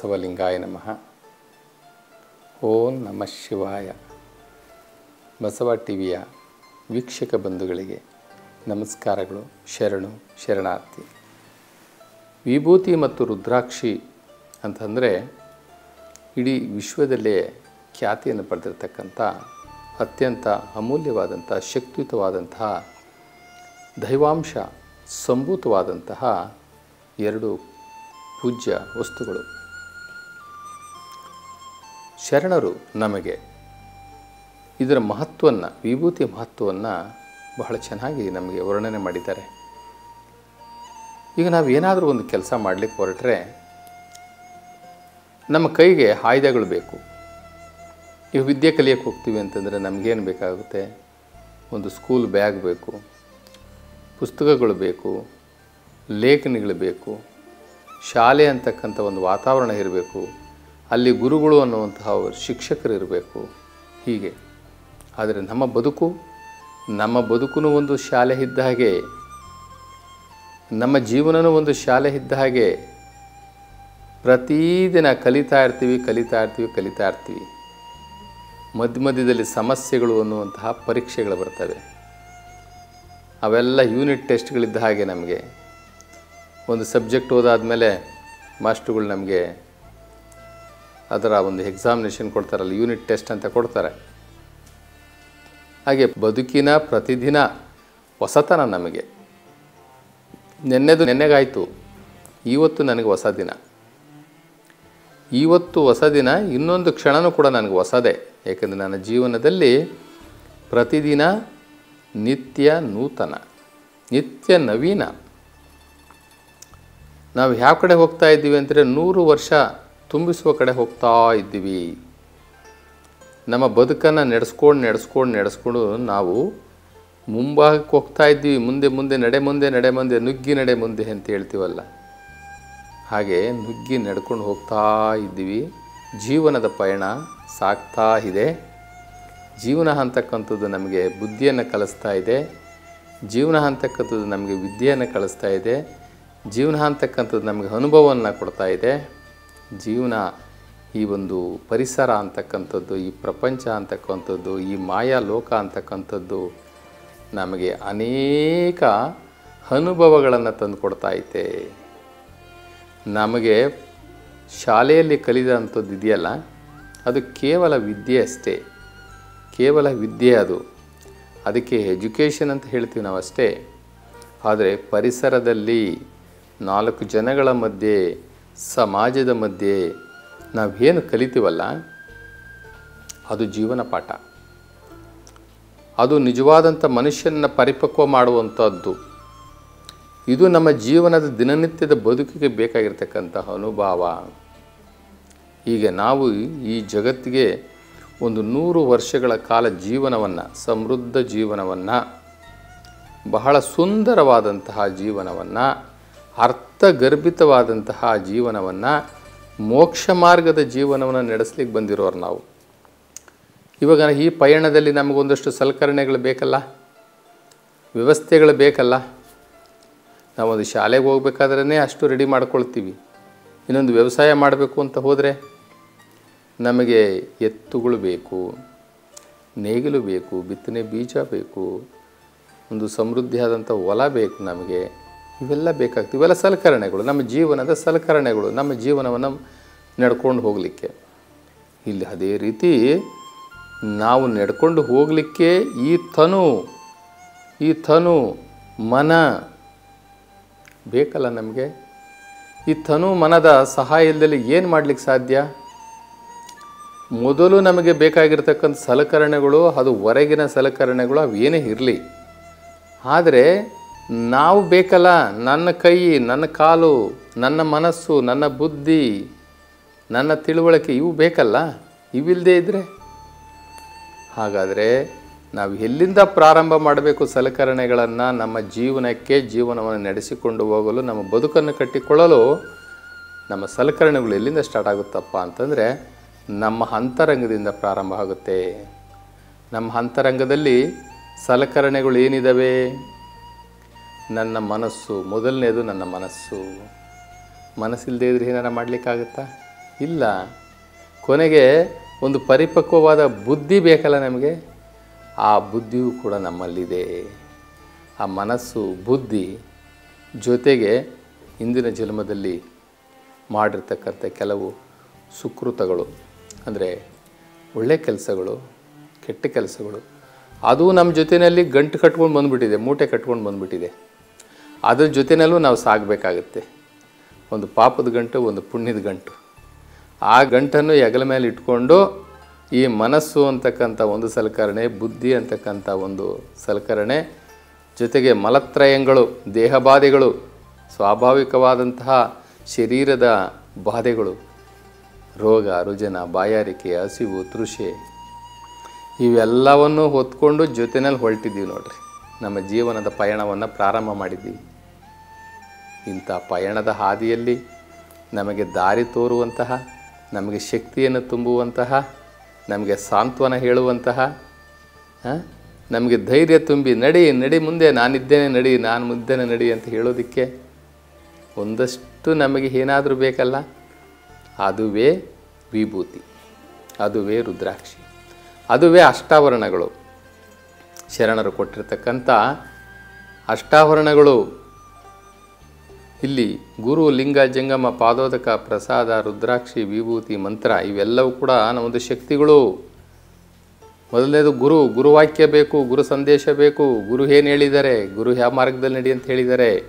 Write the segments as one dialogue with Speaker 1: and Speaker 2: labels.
Speaker 1: ಬಸವಲಿಂಗಾಯ ನಮಃ. ಓಂ ನಮಃ ಶಿವಾಯ. ಬಸವ ಟಿವಿಯ ವೀಕ್ಷಕ ಬಂಧುಗಳಿಗೆ ನಮಸ್ಕಾರಗಳು, ಶರಣು, ಶರಣಾರ್ಥಿ. ವಿಭೂತಿ ಮತ್ತು ರುದ್ರಾಕ್ಷಿ ಅಂತಂದರೆ ಇಡೀ ವಿಶ್ವದಲ್ಲೇ ಖ್ಯಾತಿಯನ್ನು ಪಡೆದಿರತಕ್ಕಂಥ ಅತ್ಯಂತ ಅಮೂಲ್ಯವಾದಂಥ, ಶಕ್ತಿಯುತವಾದಂತಹ, ದೈವಾಂಶ ಸಂಭೂತವಾದಂತಹ ಎರಡು ಪೂಜ್ಯ ವಸ್ತುಗಳು. ಶರಣರು ನಮಗೆ. ಇದರ ಮಹತ್ವವನ್ನು ವಿಭೂತಿ ಮಹತ್ವವನ್ನು ಬಹಳ ಚೆನ್ನಾಗಿ ನಮಗೆ ವರ್ಣನೆ ಮಾಡಿದ್ದಾರೆ. ಈಗ ನಾವು ಏನಾದರೂ ಒಂದು ಕೆಲಸ ಮಾಡಲಿಕ್ಕೆ ಹೊರಟ್ರೆ, ನಮ್ಮ ಕೈಗೆ ಆಯುಧಗಳು ಬೇಕು. ಈಗ ವಿದ್ಯೆ ಕಲಿಯಕ್ಕೆ ಹೋಗ್ತೀವಿ ಅಂತಂದರೆ ನಮಗೇನು ಬೇಕಾಗುತ್ತೆ? ಒಂದು ಸ್ಕೂಲ್ ಬ್ಯಾಗ್ ಬೇಕು, ಪುಸ್ತಕಗಳು ಬೇಕು, ಲೇಖನಿಗಳು ಬೇಕು, ಶಾಲೆ ಅಂತಕ್ಕಂಥ ಒಂದು ವಾತಾವರಣ ಇರಬೇಕು. ಅಲ್ಲಿ ಗುರುಗಳು ಅನ್ನುವಂತಹ ಶಿಕ್ಷಕರು ಇರಬೇಕು ಹೀಗೆ. ಆದರೆ ನಮ್ಮ ಬದುಕು ನಮ್ಮ ಬದುಕು ಒಂದು ಶಾಲೆ ಇದ್ದ ಹಾಗೆ, ನಮ್ಮ ಜೀವನವೂ ಒಂದು ಶಾಲೆ ಇದ್ದ ಹಾಗೆ, ಪ್ರತಿದಿನ ಕಲಿತಾ ಇರ್ತೀವಿ ಕಲಿತಾ ಇರ್ತೀವಿ ಕಲಿತಾ ಇರ್ತೀವಿ. ಮಧ್ಯ ಮಧ್ಯದಲ್ಲಿ ಸಮಸ್ಯೆಗಳು ಅನ್ನುವಂತಹ ಪರೀಕ್ಷೆಗಳು ಬರ್ತವೆ. ಅವೆಲ್ಲ ಯೂನಿಟ್ ಟೆಸ್ಟ್ಗಳಿದ್ದ ಹಾಗೆ ನಮಗೆ. ಒಂದು ಸಬ್ಜೆಕ್ಟ್ ಓದಾದ ಮೇಲೆ ಮಾಸ್ಟ್ರುಗಳು ನಮಗೆ ಅದರ ಒಂದು ಎಕ್ಸಾಮಿನೇಷನ್ ಕೊಡ್ತಾರಲ್ಲ ಯೂನಿಟ್ ಟೆಸ್ಟ್ ಅಂತ ಕೊಡ್ತಾರೆ. ಹಾಗೆ ಬದುಕಿನ ಪ್ರತಿದಿನ ಹೊಸತನ ನಮಗೆ. ನೆನ್ನೆದು ನೆನ್ನೆಗಾಯಿತು, ಇವತ್ತು ನನಗೆ ಹೊಸ ದಿನ. ಇವತ್ತು ಹೊಸ ದಿನ, ಇನ್ನೊಂದು ಕ್ಷಣನೂ ಕೂಡ ನನಗೆ ಹೊಸದೇ. ಏಕೆಂದರೆ ನನ್ನ ಜೀವನದಲ್ಲಿ ಪ್ರತಿದಿನ ನಿತ್ಯ ನೂತನ, ನಿತ್ಯ ನವೀನ. ನಾವು ಯಾವ ಕಡೆ ಹೋಗ್ತಾ ಇದ್ದೀವಿ ಅಂದರೆ ನೂರು ವರ್ಷ ತುಂಬಿಸುವ ಕಡೆ ಹೋಗ್ತಾ ಇದ್ದೀವಿ. ನಮ್ಮ ಬದುಕನ್ನು ನಡೆಸ್ಕೊಂಡು ನಡೆಸ್ಕೊಂಡು ನಡೆಸ್ಕೊಂಡು ನಾವು ಮುಂಭಾಗಕ್ಕೆ ಹೋಗ್ತಾ ಇದ್ದೀವಿ. ಮುಂದೆ ಮುಂದೆ, ನಡೆ ಮುಂದೆ ನಡೆ ಮುಂದೆ, ನುಗ್ಗಿ ನಡೆ ಮುಂದೆ ಅಂತ ಹೇಳ್ತೀವಲ್ಲ. ಹಾಗೆ ನುಗ್ಗಿ ನಡ್ಕೊಂಡು ಹೋಗ್ತಾ ಇದ್ದೀವಿ. ಜೀವನದ ಪಯಣ ಸಾಗ್ತಾ ಇದೆ. ಜೀವನ ಅಂತಕ್ಕಂಥದ್ದು ನಮಗೆ ಬುದ್ಧಿಯನ್ನು ಕಲಿಸ್ತಾ ಇದೆ. ಜೀವನ ಅಂತಕ್ಕಂಥದ್ದು ನಮಗೆ ವಿದ್ಯೆಯನ್ನು ಕಲಿಸ್ತಾ ಇದೆ. ಜೀವನ ಅಂತಕ್ಕಂಥದ್ದು ನಮಗೆ ಅನುಭವವನ್ನು ಕೊಡ್ತಾ ಇದೆ. ಜೀವನ ಈ ಒಂದು ಪರಿಸರ ಅಂತಕ್ಕಂಥದ್ದು, ಈ ಪ್ರಪಂಚ ಅಂತಕ್ಕಂಥದ್ದು, ಈ ಮಾಯಾ ಲೋಕ ಅಂತಕ್ಕಂಥದ್ದು ನಮಗೆ ಅನೇಕ ಅನುಭವಗಳನ್ನು ತಂದುಕೊಡ್ತಾ ಐತೆ. ನಮಗೆ ಶಾಲೆಯಲ್ಲಿ ಕಲಿದಂಥದ್ದು ಇದೆಯಲ್ಲ, ಅದು ಕೇವಲ ವಿದ್ಯೆ ಅಷ್ಟೇ. ಕೇವಲ ವಿದ್ಯೆ ಅದು. ಅದಕ್ಕೆ ಎಜುಕೇಷನ್ ಅಂತ ಹೇಳ್ತೀವಿ ನಾವು ಅಷ್ಟೇ ಆದರೆ ಪರಿಸರದಲ್ಲಿ ನಾಲ್ಕು ಜನಗಳ ಮಧ್ಯೆ ಸಮಾಜದ ಮಧ್ಯೆ ನಾವೇನು ಕಲಿತೀವಲ್ಲ, ಅದು ಜೀವನ ಪಾಠ. ಅದು ನಿಜವಾದಂಥ ಮನುಷ್ಯನ ಪರಿಪಕ್ವ ಮಾಡುವಂಥದ್ದು. ಇದು ನಮ್ಮ ಜೀವನದ ದಿನನಿತ್ಯದ ಬದುಕಿಗೆ ಬೇಕಾಗಿರ್ತಕ್ಕಂತಹ ಅನುಭವ. ಈಗ ನಾವು ಈ ಜಗತ್ತಿಗೆ ಒಂದು ನೂರು ವರ್ಷಗಳ ಕಾಲ ಜೀವನವನ್ನು, ಸಮೃದ್ಧ ಜೀವನವನ್ನು, ಬಹಳ ಸುಂದರವಾದಂತಹ ಜೀವನವನ್ನು ಅರ್ಥಗರ್ಭಿತವಾದಂತಹ ಜೀವನವನ್ನು, ಮೋಕ್ಷ ಮಾರ್ಗದ ಜೀವನವನ್ನು ನಡೆಸ್ಲಿಕ್ಕೆ ಬಂದಿರೋರು ನಾವು. ಇವಾಗ ಈ ಪಯಣದಲ್ಲಿ ನಮಗೊಂದಷ್ಟು ಸಲಕರಣೆಗಳು ಬೇಕಲ್ಲ? ವ್ಯವಸ್ಥೆಗಳು ಬೇಕಲ್ಲ? ನಾವೊಂದು ಶಾಲೆಗೆ ಹೋಗ್ಬೇಕಾದ್ರೆ ಅಷ್ಟು ರೆಡಿ ಮಾಡ್ಕೊಳ್ತೀವಿ. ಇನ್ನೊಂದು ವ್ಯವಸಾಯ ಮಾಡಬೇಕು ಅಂತ ಹೋದರೆ ನಮಗೆ ಎತ್ತುಗಳು ಬೇಕು, ನೇಗಿಲು ಬೇಕು, ಬಿತ್ತನೆ ಬೀಜ ಬೇಕು, ಒಂದು ಸಮೃದ್ಧಿಯಾದಂಥ ಹೊಲ ಬೇಕು ನಮಗೆ. ಇವೆಲ್ಲ ಬೇಕಾಗ್ತದೆ. ಇವೆಲ್ಲ ಸಲಕರಣೆಗಳು. ನಮ್ಮ ಜೀವನದ ಸಲಕರಣೆಗಳು. ನಮ್ಮ ಜೀವನವನ್ನು ನಡ್ಕೊಂಡು ಹೋಗಲಿಕ್ಕೆ. ಇಲ್ಲಿ ಅದೇ ರೀತಿ ನಾವು ನಡ್ಕೊಂಡು ಹೋಗಲಿಕ್ಕೆ ಈ ತನು ಈ ತನು ಮನ ಬೇಕಲ್ಲ ನಮಗೆ? ಈ ತನು ಮನದ ಸಹಾಯ ಏನು ಮಾಡಲಿಕ್ಕೆ ಸಾಧ್ಯ? ಮೊದಲು ನಮಗೆ ಬೇಕಾಗಿರ್ತಕ್ಕಂಥ ಸಲಕರಣೆಗಳು, ಅದು ಹೊರಗಿನ ಸಲಕರಣೆಗಳು, ಅವು ಏನೇ ಇರಲಿ. ಆದರೆ ನಾವು ಬೇಕಲ್ಲ, ನನ್ನ ಕೈ, ನನ್ನ ಕಾಲು, ನನ್ನ ಮನಸ್ಸು, ನನ್ನ ಬುದ್ಧಿ, ನನ್ನ ತಿಳುವಳಿಕೆ, ಇವು ಬೇಕಲ್ಲ? ಇವಿಲ್ಲದೆ ಇದ್ದರೆ ಹಾಗಾದರೆ ನಾವು ಎಲ್ಲಿಂದ ಪ್ರಾರಂಭ ಮಾಡಬೇಕು ಸಲಕರಣೆಗಳನ್ನು ನಮ್ಮ ಜೀವನಕ್ಕೆ, ಜೀವನವನ್ನು ನಡೆಸಿಕೊಂಡು ಹೋಗಲು, ನಮ್ಮ ಬದುಕನ್ನು ಕಟ್ಟಿಕೊಳ್ಳಲು, ನಮ್ಮ ಸಲಕರಣೆಗಳು ಎಲ್ಲಿಂದ ಸ್ಟಾರ್ಟ್ ಆಗುತ್ತಪ್ಪ ಅಂತಂದರೆ, ನಮ್ಮ ಅಂತರಂಗದಿಂದ ಪ್ರಾರಂಭ ಆಗುತ್ತೆ. ನಮ್ಮ ಅಂತರಂಗದಲ್ಲಿ ಸಲಕರಣೆಗಳು ಏನಿದ್ದಾವೆ ನನ್ನ ಮನಸ್ಸು, ಮೊದಲನೇದು ನನ್ನ ಮನಸ್ಸು. ಮನಸ್ಸಿಲ್ಲದೆ ಇದ್ರೆ ಏನಾರ ಮಾಡಲಿಕ್ಕಾಗುತ್ತಾ? ಇಲ್ಲ. ಕೊನೆಗೆ ಒಂದು ಪರಿಪಕ್ವವಾದ ಬುದ್ಧಿ ಬೇಕಲ್ಲ ನಮಗೆ? ಆ ಬುದ್ಧಿಯೂ ಕೂಡ ನಮ್ಮಲ್ಲಿದೆ. ಆ ಮನಸ್ಸು, ಬುದ್ಧಿ ಜೊತೆಗೆ ಇಂದಿನ ಜನ್ಮದಲ್ಲಿ ಮಾಡಿರ್ತಕ್ಕಂಥ ಕೆಲವು ಸುಕೃತಗಳು. ಅಂದರೆ ಒಳ್ಳೆ ಕೆಲಸಗಳು, ಕೆಟ್ಟ ಕೆಲಸಗಳು. ಅದು ನಮ್ಮ ಜೊತೆಯಲ್ಲಿ ಗಂಟು ಕಟ್ಕೊಂಡು ಬಂದುಬಿಟ್ಟಿದೆ, ಮೂಟೆ ಕಟ್ಕೊಂಡು ಬಂದುಬಿಟ್ಟಿದೆ. ಅದ್ರ ಜೊತೆಯಲ್ಲೂ ನಾವು ಸಾಗಬೇಕಾಗುತ್ತೆ. ಒಂದು ಪಾಪದ ಗಂಟು, ಒಂದು ಪುಣ್ಯದ ಗಂಟು. ಆ ಗಂಟನ್ನು ಹೆಗಲ ಮೇಲೆ ಇಟ್ಕೊಂಡು ಈ ಮನಸ್ಸು ಅಂತಕ್ಕಂಥ ಒಂದು ಸಲಕರಣೆ, ಬುದ್ಧಿ ಅಂತಕ್ಕಂಥ ಒಂದು ಸಲಕರಣೆ, ಜೊತೆಗೆ ಮಲತ್ರಯಗಳು, ದೇಹಬಾಧೆಗಳು, ಸ್ವಾಭಾವಿಕವಾದಂತಹ ಶರೀರದ ಬಾಧೆಗಳು, ರೋಗ, ರುಜನ, ಬಾಯಾರಿಕೆ, ಹಸಿವು, ತೃಷೆ, ಇವೆಲ್ಲವನ್ನು ಹೊತ್ಕೊಂಡು ಜೊತೆಯಲ್ಲಿ ಹೊರಟಿದ್ದೀವಿ ನೋಡ್ರಿ. ನಮ್ಮ ಜೀವನದ ಪಯಣವನ್ನು ಪ್ರಾರಂಭ ಮಾಡಿದ್ದೀವಿ. ಇಂಥ ಪಯಣದ ಹಾದಿಯಲ್ಲಿ ನಮಗೆ ದಾರಿ ತೋರುವಂತಹ, ನಮಗೆ ಶಕ್ತಿಯನ್ನು ತುಂಬುವಂತಹ, ನಮಗೆ ಸಾಂತ್ವನ ಹೇಳುವಂತಹ ನಮಗೆ ಧೈರ್ಯ ತುಂಬಿ ನಡಿ ನಡಿ ಮುಂದೆ, ನಾನಿದ್ದೇನೆ, ನಡಿ, ನಾನು ಮುದ್ದೇನೆ ನಡಿ ಅಂತ ಹೇಳೋದಕ್ಕೆ ಒಂದಷ್ಟು ನಮಗೆ ಏನಾದರೂ ಬೇಕಲ್ಲ? ಅದುವೇ ವಿಭೂತಿ, ಅದುವೇ ರುದ್ರಾಕ್ಷಿ, ಅದುವೇ ಅಷ್ಟಾವರಣಗಳು. ಶರಣರು ಕೊಟ್ಟಿರ್ತಕ್ಕಂಥ ಅಷ್ಟಾವರಣಗಳು ಇಲ್ಲಿ ಗುರು ಲಿಂಗ ಜಂಗಮ ಪಾದೋದಕ ಪ್ರಸಾದ ರುದ್ರಾಕ್ಷಿ ವಿಭೂತಿ ಮಂತ್ರ ಇವೆಲ್ಲವೂ ಕೂಡ ನಮ್ಮದು ಶಕ್ತಿಗಳು. ಮೊದಲನೇದು ಗುರು, ಗುರುವಾಕ್ಯ ಬೇಕು, ಗುರು ಸಂದೇಶ ಬೇಕು, ಗುರು ಏನು ಹೇಳಿದ್ದಾರೆ ಗುರು ಯಾವ ಮಾರ್ಗದಲ್ಲಿ ನಡಿ ಅಂತ ಹೇಳಿದ್ದಾರೆ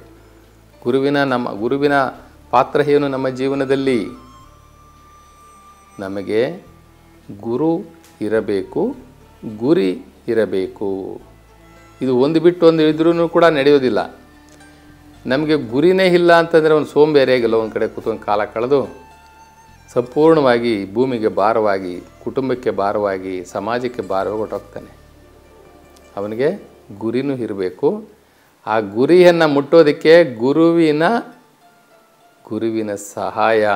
Speaker 1: ಗುರುವಿನ ನಮ್ಮ, ಗುರುವಿನ ಪಾತ್ರ ಏನು ನಮ್ಮ ಜೀವನದಲ್ಲಿ. ನಮಗೆ ಗುರು ಇರಬೇಕು, ಗುರಿ ಇರಬೇಕು. ಇದು ಒಂದು ಬಿಟ್ಟು ಒಂದು ಇದ್ರೂ ಕೂಡ ನಡೆಯೋದಿಲ್ಲ. ನಮಗೆ ಗುರಿನೇ ಇಲ್ಲ ಅಂತಂದರೆ ಒಂದು ಸೋಂಬೇರಿಯಾಗಿಲ್ಲ ಒಂದು ಕಡೆ ಕೂತ್ಕೊಂಡು ಕಾಲ ಕಳೆದು ಸಂಪೂರ್ಣವಾಗಿ ಭೂಮಿಗೆ ಭಾರವಾಗಿ, ಕುಟುಂಬಕ್ಕೆ ಭಾರವಾಗಿ, ಸಮಾಜಕ್ಕೆ ಭಾರವಾಗಿ ಹೊಟ್ಟೋಗ್ತಾನೆ ಅವನಿಗೆ ಗುರಿನೂ ಇರಬೇಕು. ಆ ಗುರಿಯನ್ನು ಮುಟ್ಟೋದಕ್ಕೆ ಗುರುವಿನ ಗುರುವಿನ ಸಹಾಯ,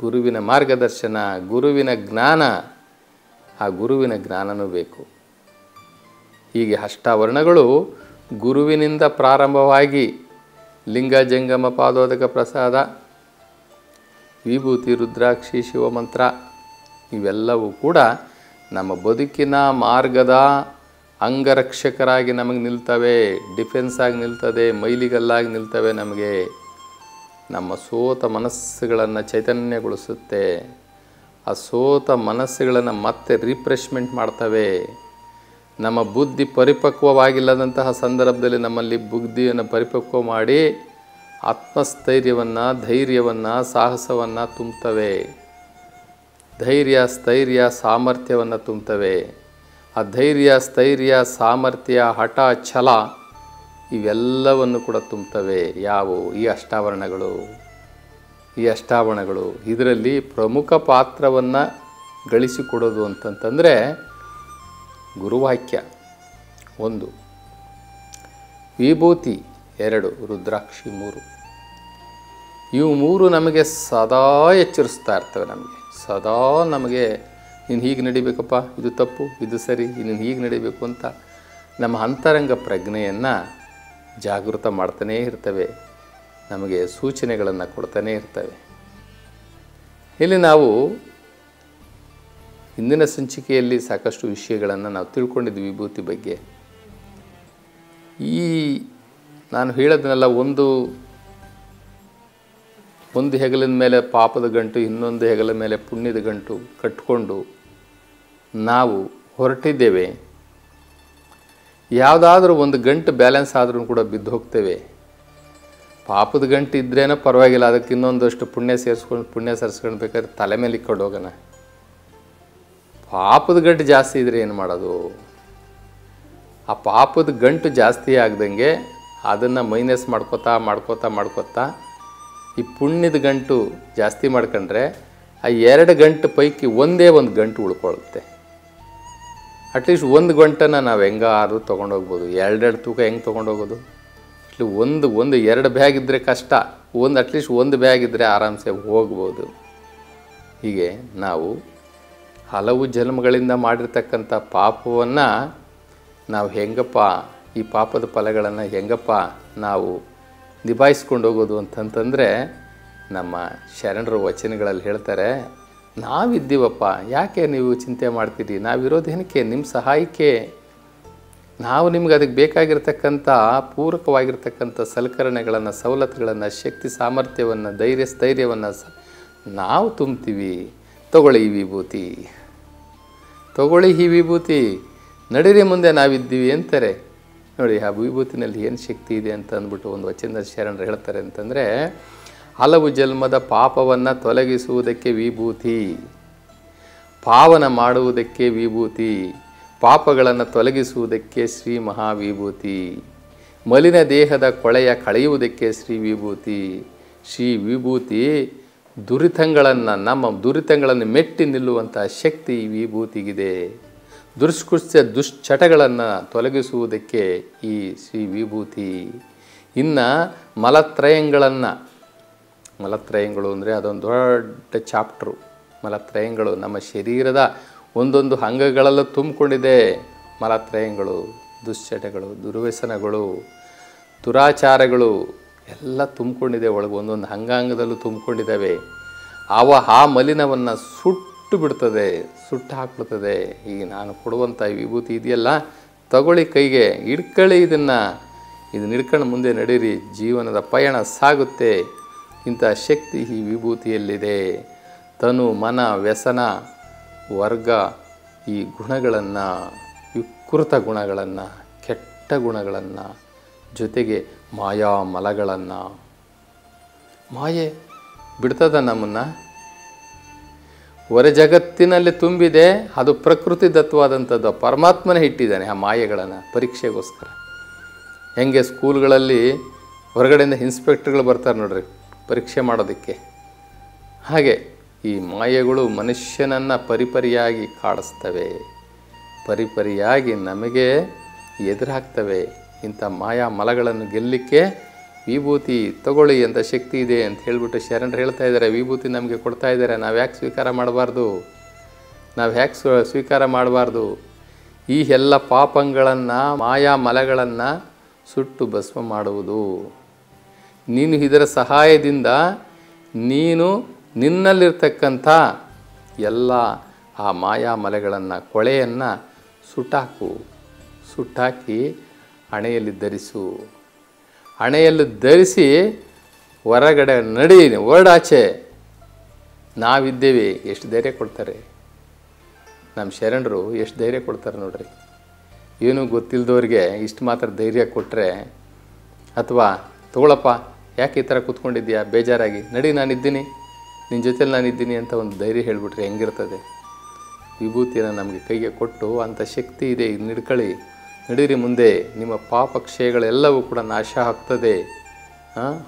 Speaker 1: ಗುರುವಿನ ಮಾರ್ಗದರ್ಶನ, ಗುರುವಿನ ಜ್ಞಾನ, ಆ ಗುರುವಿನ ಜ್ಞಾನನೂ ಬೇಕು. ಹೀಗೆ ಅಷ್ಟಾವರಣಗಳು ಗುರುವಿನಿಂದ ಪ್ರಾರಂಭವಾಗಿ ಲಿಂಗ ಜಂಗಮ ಪಾದೋದಕ ಪ್ರಸಾದ, ವಿಭೂತಿ, ರುದ್ರಾಕ್ಷಿ, ಶಿವಮಂತ್ರ, ಇವೆಲ್ಲವೂ ಕೂಡ ನಮ್ಮ ಬದುಕಿನ ಮಾರ್ಗದ ಅಂಗರಕ್ಷಕರಾಗಿ ನಮಗೆ ನಿಲ್ತವೆ ಡಿಫೆನ್ಸ್ ಆಗಿ ನಿಲ್ತದೆ, ಮೈಲಿಗಲ್ಲಾಗಿ ನಿಲ್ತವೆ ನಮಗೆ. ನಮ್ಮ ಸೋತ ಮನಸ್ಸುಗಳನ್ನು ಚೈತನ್ಯಗೊಳಿಸುತ್ತೆ. ಆ ಸೋತ ಮನಸ್ಸುಗಳನ್ನು ಮತ್ತೆ ರಿಫ್ರೆಶ್ಮೆಂಟ್ ಮಾಡ್ತವೆ. ನಮ್ಮ ಬುದ್ಧಿ ಪರಿಪಕ್ವವಾಗಿಲ್ಲದಂತಹ ಸಂದರ್ಭದಲ್ಲಿ ನಮ್ಮಲ್ಲಿ ಬುದ್ಧಿಯನ್ನು ಪರಿಪಕ್ವ ಮಾಡಿ ಆತ್ಮಸ್ಥೈರ್ಯವನ್ನು, ಧೈರ್ಯವನ್ನು, ಸಾಹಸವನ್ನು ತುಂಬುತ್ತವೆ ಧೈರ್ಯ, ಸ್ಥೈರ್ಯ, ಸಾಮರ್ಥ್ಯವನ್ನು ತುಂಬುತ್ತವೆ ಆ ಧೈರ್ಯ, ಸ್ಥೈರ್ಯ, ಸಾಮರ್ಥ್ಯ, ಹಠ, ಛಲ ಇವೆಲ್ಲವನ್ನು ಕೂಡ ತುಂಬುತ್ತವೆ ಯಾವುವು? ಈ ಅಷ್ಟಾವರಣಗಳು. ಈ ಅಷ್ಟಾವರಣಗಳು. ಇದರಲ್ಲಿ ಪ್ರಮುಖ ಪಾತ್ರವನ್ನು ಗಳಿಸಿಕೊಡೋದು ಅಂತಂತಂದರೆ ಗುರುವಾಕ್ಯ ಒಂದು. ವಿಭೂತಿ ಎರಡು, ರುದ್ರಾಕ್ಷಿ ಮೂರು. ಇವು ಮೂರು ನಮಗೆ ಸದಾ ಎಚ್ಚರಿಸ್ತಾ ಇರ್ತವೆ ನಮಗೆ. ಸದಾ ನಮಗೆ ನೀನು ಹೀಗೆ ನಡಿಬೇಕಪ್ಪ, ಇದು ತಪ್ಪು, ಇದು ಸರಿ ನೀನು ಹೀಗೆ ನಡಿಬೇಕು ಅಂತ ನಮ್ಮ ಅಂತರಂಗ ಪ್ರಜ್ಞೆಯನ್ನು ಜಾಗೃತ ಮಾಡ್ತಾನೇ ಇರ್ತವೆ, ನಮಗೆ ಸೂಚನೆಗಳನ್ನು ಕೊಡ್ತಾನೇ ಇರ್ತವೆ. ಇಲ್ಲಿ ನಾವು ಹಿಂದಿನ ಸಂಚಿಕೆಯಲ್ಲಿ ಸಾಕಷ್ಟು ವಿಷಯಗಳನ್ನು ನಾವು ತಿಳ್ಕೊಂಡಿದ್ವಿ ವಿಭೂತಿ ಬಗ್ಗೆ. ಈ ನಾನು ಹೇಳೋದನ್ನೆಲ್ಲ ಒಂದು ಒಂದು ಹೆಗಲಿನ ಮೇಲೆ ಪಾಪದ ಗಂಟು, ಇನ್ನೊಂದು ಹೆಗಲ ಮೇಲೆ ಪುಣ್ಯದ ಗಂಟು ಕಟ್ಕೊಂಡು ನಾವು ಹೊರಟಿದ್ದೇವೆ. ಯಾವುದಾದ್ರೂ ಒಂದು ಗಂಟು ಬ್ಯಾಲೆನ್ಸ್ ಆದ್ರೂ ಕೂಡ ಬಿದ್ದು ಹೋಗ್ತೇವೆ. ಪಾಪದ ಗಂಟು ಇದ್ರೇನೋ ಪರವಾಗಿಲ್ಲ, ಅದಕ್ಕೆ ಇನ್ನೊಂದಷ್ಟು ಪುಣ್ಯ ಸೇರಿಸ್ಕೊಂಡು, ಪುಣ್ಯ ಸೇರಿಸ್ಕೊಳ್ಬೇಕಾದ್ರೆ ಬೇಕಾದ್ರೆ ತಲೆ ಮೇಲೆ ಇಕ್ಕೊಂಡು ಹೋಗೋಣ. ಪಾಪದ ಗಂಟು ಜಾಸ್ತಿ ಇದ್ರೆ ಏನು ಮಾಡೋದು? ಆ ಪಾಪದ ಗಂಟು ಜಾಸ್ತಿ ಆಗ್ದಂಗೆ ಅದನ್ನು ಮೈನಸ್ ಮಾಡ್ಕೋತಾ ಮಾಡ್ಕೋತಾ ಮಾಡ್ಕೋತಾ ಈ ಪುಣ್ಯದ ಗಂಟು ಜಾಸ್ತಿ ಮಾಡ್ಕೊಂಡ್ರೆ ಆ ಎರಡು ಗಂಟು ಪೈಕಿ ಒಂದೇ ಒಂದು ಗಂಟು ಉಳ್ಕೊಳ್ಳುತ್ತೆ ಅಟ್ಲೀಸ್ಟ್ ಒಂದು ಗಂಟನ್ನು ನಾವು ಹೆಂಗಾರು ತೊಗೊಂಡೋಗ್ಬೋದು. ಎರಡೆರಡು ತೂಕ ಹೆಂಗೆ ತೊಗೊಂಡೋಗೋದು? ಅಟ್ಲಿ ಒಂದು ಒಂದು, ಎರಡು ಬ್ಯಾಗ್ ಇದ್ದರೆ ಕಷ್ಟ. ಒಂದು ಅಟ್ಲೀಸ್ಟ್ ಒಂದು ಬ್ಯಾಗ್ ಇದ್ದರೆ ಆರಾಮ್ಸೆ ಹೋಗ್ಬೋದು. ಹೀಗೆ ನಾವು ಹಲವು ಜನ್ಮಗಳಿಂದ ಮಾಡಿರ್ತಕ್ಕಂಥ ಪಾಪವನ್ನು ನಾವು ಹೆಂಗಪ್ಪ, ಈ ಪಾಪದ ಫಲಗಳನ್ನು ಹೆಂಗಪ್ಪ ನಾವು ನಿಭಾಯಿಸ್ಕೊಂಡು ಹೋಗೋದು ಅಂತಂತಂದರೆ ನಮ್ಮ ಶರಣರು ವಚನಗಳಲ್ಲಿ ಹೇಳ್ತಾರೆ, ನಾವಿದ್ದೀವಪ್ಪ, ಯಾಕೆ ನೀವು ಚಿಂತೆ ಮಾಡ್ತೀರಿ ನಾವಿರೋದೇನಕ್ಕೆ ನಿಮ್ಮ ಸಹಾಯಕ್ಕೆ. ನಾವು ನಿಮ್ಗೆ ಅದಕ್ಕೆ ಬೇಕಾಗಿರ್ತಕ್ಕಂಥ ಪೂರಕವಾಗಿರ್ತಕ್ಕಂಥ ಸಲಕರಣೆಗಳನ್ನು, ಸವಲತ್ತುಗಳನ್ನು, ಶಕ್ತಿ, ಸಾಮರ್ಥ್ಯವನ್ನು, ಧೈರ್ಯ, ಸ್ಥೈರ್ಯವನ್ನು ನಾವು ತುಂಬ್ತೀವಿ. ತಗೊಳ್ಳಿ ವಿಭೂತಿ. ತಗೊಳ್ಳಿ ಈ ವಿಭೂತಿ. ನಡೀರಿ ಮುಂದೆ ನಾವಿದ್ದೀವಿ ಅಂತಾರೆ ನೋಡಿ, ಆ ವಿಭೂತಿನಲ್ಲಿ ಏನು ಶಕ್ತಿ ಇದೆ ಅಂತ ಅಂದ್ಬಿಟ್ಟು ಒಂದು ವಚನದ ಶರಣರು ಹೇಳ್ತಾರೆ ಅಂತಂದರೆ, ಹಲವು ಜನ್ಮದ ಪಾಪವನ್ನು ತೊಲಗಿಸುವುದಕ್ಕೆ ವಿಭೂತಿ, ಪಾವನ ಮಾಡುವುದಕ್ಕೆ ವಿಭೂತಿ, ಪಾಪಗಳನ್ನು ತೊಲಗಿಸುವುದಕ್ಕೆ ಶ್ರೀ ಮಹಾವಿಭೂತಿ, ಮಲಿನ ದೇಹದ ಕೊಳೆಯ ಕಳೆಯುವುದಕ್ಕೆ ಶ್ರೀ ವಿಭೂತಿ ಶ್ರೀ ವಿಭೂತಿ ದುರಿತಗಳನ್ನು, ನಮ್ಮ ದುರಿತಗಳನ್ನು ಮೆಟ್ಟಿ ನಿಲ್ಲುವಂತಹ ಶಕ್ತಿ ಈ ವಿಭೂತಿಗಿದೆ. ದುಷ್ಕೃತ್ಯ ದುಶ್ಚಟಗಳನ್ನು ತೊಲಗಿಸುವುದಕ್ಕೆ ಈ ಶ್ರೀ ವಿಭೂತಿ. ಇನ್ನು ಮಲತ್ರಯಗಳನ್ನು, ಮಲತ್ರಯಗಳು ಅಂದರೆ ಅದೊಂದು ದೊಡ್ಡ ಚಾಪ್ಟ್ರು. ಮಲತ್ರಯಗಳು ನಮ್ಮ ಶರೀರದ ಒಂದೊಂದು ಅಂಗಗಳಲ್ಲೂ ತುಂಬಿಕೊಂಡಿದೆ. ಮಲತ್ರಯಗಳು, ದುಶ್ಚಟಗಳು, ದುರ್ವ್ಯಸನಗಳು, ದುರಾಚಾರಗಳು ಎಲ್ಲ ತುಂಬಿಕೊಂಡಿದೆ ಒಳಗೆ, ಒಂದೊಂದು ಅಂಗಾಂಗದಲ್ಲೂ ತುಂಬಿಕೊಂಡಿದ್ದಾವೆ. ಅವ ಆ ಮಲಿನವನ್ನು ಸುಟ್ಟು ಬಿಡ್ತದೆ, ಸುಟ್ಟು ಹಾಕ್ಬಿಡ್ತದೆ. ಈಗ ನಾನು ಕೊಡುವಂಥ ವಿಭೂತಿ ಇದೆಯಲ್ಲ, ತಗೊಳ್ಳಿ ಕೈಗೆ ಹಿಡ್ಕೊಳ್ಳಿ ಇದನ್ನು. ಇದನ್ನ ಹಿಡ್ಕೊಂಡು ಮುಂದೆ ನಡೀರಿ, ಜೀವನದ ಪಯಣ ಸಾಗುತ್ತೆ. ಇಂಥ ಶಕ್ತಿ ಈ ವಿಭೂತಿಯಲ್ಲಿದೆ. ತನು, ಮನ, ವ್ಯಸನ, ವರ್ಗ, ಈ ಗುಣಗಳನ್ನು, ವಿಕೃತ ಗುಣಗಳನ್ನು, ಕೆಟ್ಟ ಗುಣಗಳನ್ನು ಜೊತೆಗೆ ಮಾಯಾ ಮಲಗಳನ್ನು. ಮಾಯೆ ಬಿಡ್ತದ ನಮ್ಮನ್ನು? ಹೊರ ಜಗತ್ತಿನಲ್ಲಿ ತುಂಬಿದೆ, ಅದು ಪ್ರಕೃತಿ ದತ್ತವಾದಂಥದ್ದು. ಪರಮಾತ್ಮನೇ ಇಟ್ಟಿದ್ದಾನೆ ಆ ಮಾಯೆಗಳನ್ನು ಪರೀಕ್ಷೆಗೋಸ್ಕರ. ಹೆಂಗೆ ಸ್ಕೂಲ್ಗಳಲ್ಲಿ ಹೊರಗಡೆಯಿಂದ ಇನ್ಸ್ಪೆಕ್ಟ್ರ್ಗಳು ಬರ್ತಾರೆ ನೋಡ್ರಿ ಪರೀಕ್ಷೆ ಮಾಡೋದಕ್ಕೆ. ಹಾಗೆ ಈ ಮಾಯೆಗಳು ಮನುಷ್ಯನನ್ನು ಪರಿಪರಿಯಾಗಿ ಕಾಡಿಸ್ತವೆ. ಪರಿಪರಿಯಾಗಿ ನಮಗೆ ಎದುರಾಗ್ತವೆ. ಇಂಥ ಮಾಯಾ ಮಲಗಳನ್ನು ಗೆಲ್ಲಲಿಕ್ಕೆ ವಿಭೂತಿ ತಗೊಳ್ಳಿ ಅಂತ ಶಕ್ತಿ ಇದೆ ಅಂತ ಹೇಳಿಬಿಟ್ಟು ಶರಣರು ಹೇಳ್ತಾ ಇದ್ದಾರೆ. ವಿಭೂತಿ ನಮಗೆ ಕೊಡ್ತಾ ಇದ್ದಾರೆ. ನಾವು ಯಾಕೆ ಸ್ವೀಕಾರ ಮಾಡಬಾರ್ದು? ನಾವು ಯಾಕೆ ಸ್ವ- ಸ್ವೀಕಾರ ಮಾಡಬಾರ್ದು? ಈ ಎಲ್ಲ ಪಾಪಗಳನ್ನು, ಮಾಯಾ ಮಲಗಳನ್ನು ಸುಟ್ಟು ಭಸ್ಮ ಮಾಡುವುದು. ನೀನು ಇದರ ಸಹಾಯದಿಂದ ನೀನು ನಿನ್ನಲ್ಲಿರ್ತಕ್ಕಂಥ ಎಲ್ಲ ಆ ಮಾಯಾ ಮಲೆಗಳನ್ನು, ಕೊಳೆಯನ್ನು ಸುಟ್ಟಾಕು. ಸುಟ್ಟಾಕಿ ಹಣೆಯಲ್ಲಿ ಧರಿಸು. ಹಣೆಯಲ್ಲಿ ಧರಿಸಿ ಹೊರಗಡೆ ನಡಿ ಹೊರಡಾಚೆ ನಾವಿದ್ದೇವೆ. ಎಷ್ಟು ಧೈರ್ಯ ಕೊಡ್ತಾರೆ. ನಮ್ಮ ಶರಣರು ಎಷ್ಟು ಧೈರ್ಯ ಕೊಡ್ತಾರೆ ನೋಡ್ರಿ. ಏನೂ ಗೊತ್ತಿಲ್ಲದವ್ರಿಗೆ ಇಷ್ಟು ಮಾತ್ರ ಧೈರ್ಯ ಕೊಟ್ಟರೆ ಅಥವಾ ತಗೊಳಪ್ಪ, ಯಾಕೆ ಈ ಥರ ಕೂತ್ಕೊಂಡಿದ್ಯಾ ಬೇಜಾರಾಗಿ. ನಡಿ, ನಾನಿದ್ದೀನಿ. ನಿನ್ನ ಜೊತೆಲಿ ನಾನಿದ್ದೀನಿ ಅಂತ ಒಂದು ಧೈರ್ಯ ಹೇಳಿಬಿಟ್ರೆ ಹೆಂಗಿರ್ತದೆ? ವಿಭೂತಿಯನ್ನು ನಮಗೆ ಕೈಗೆ ಕೊಟ್ಟು ಅಂಥ ಶಕ್ತಿ ಇದೆ. ಇದು ನಿಡ್ಕೊಳ್ಳಿ ನಡೀರಿ ಮುಂದೆ. ನಿಮ್ಮ ಪಾಪ ಕ್ಷಯಗಳೆಲ್ಲವೂ ಕೂಡ ನಾಶ ಆಗ್ತದೆ.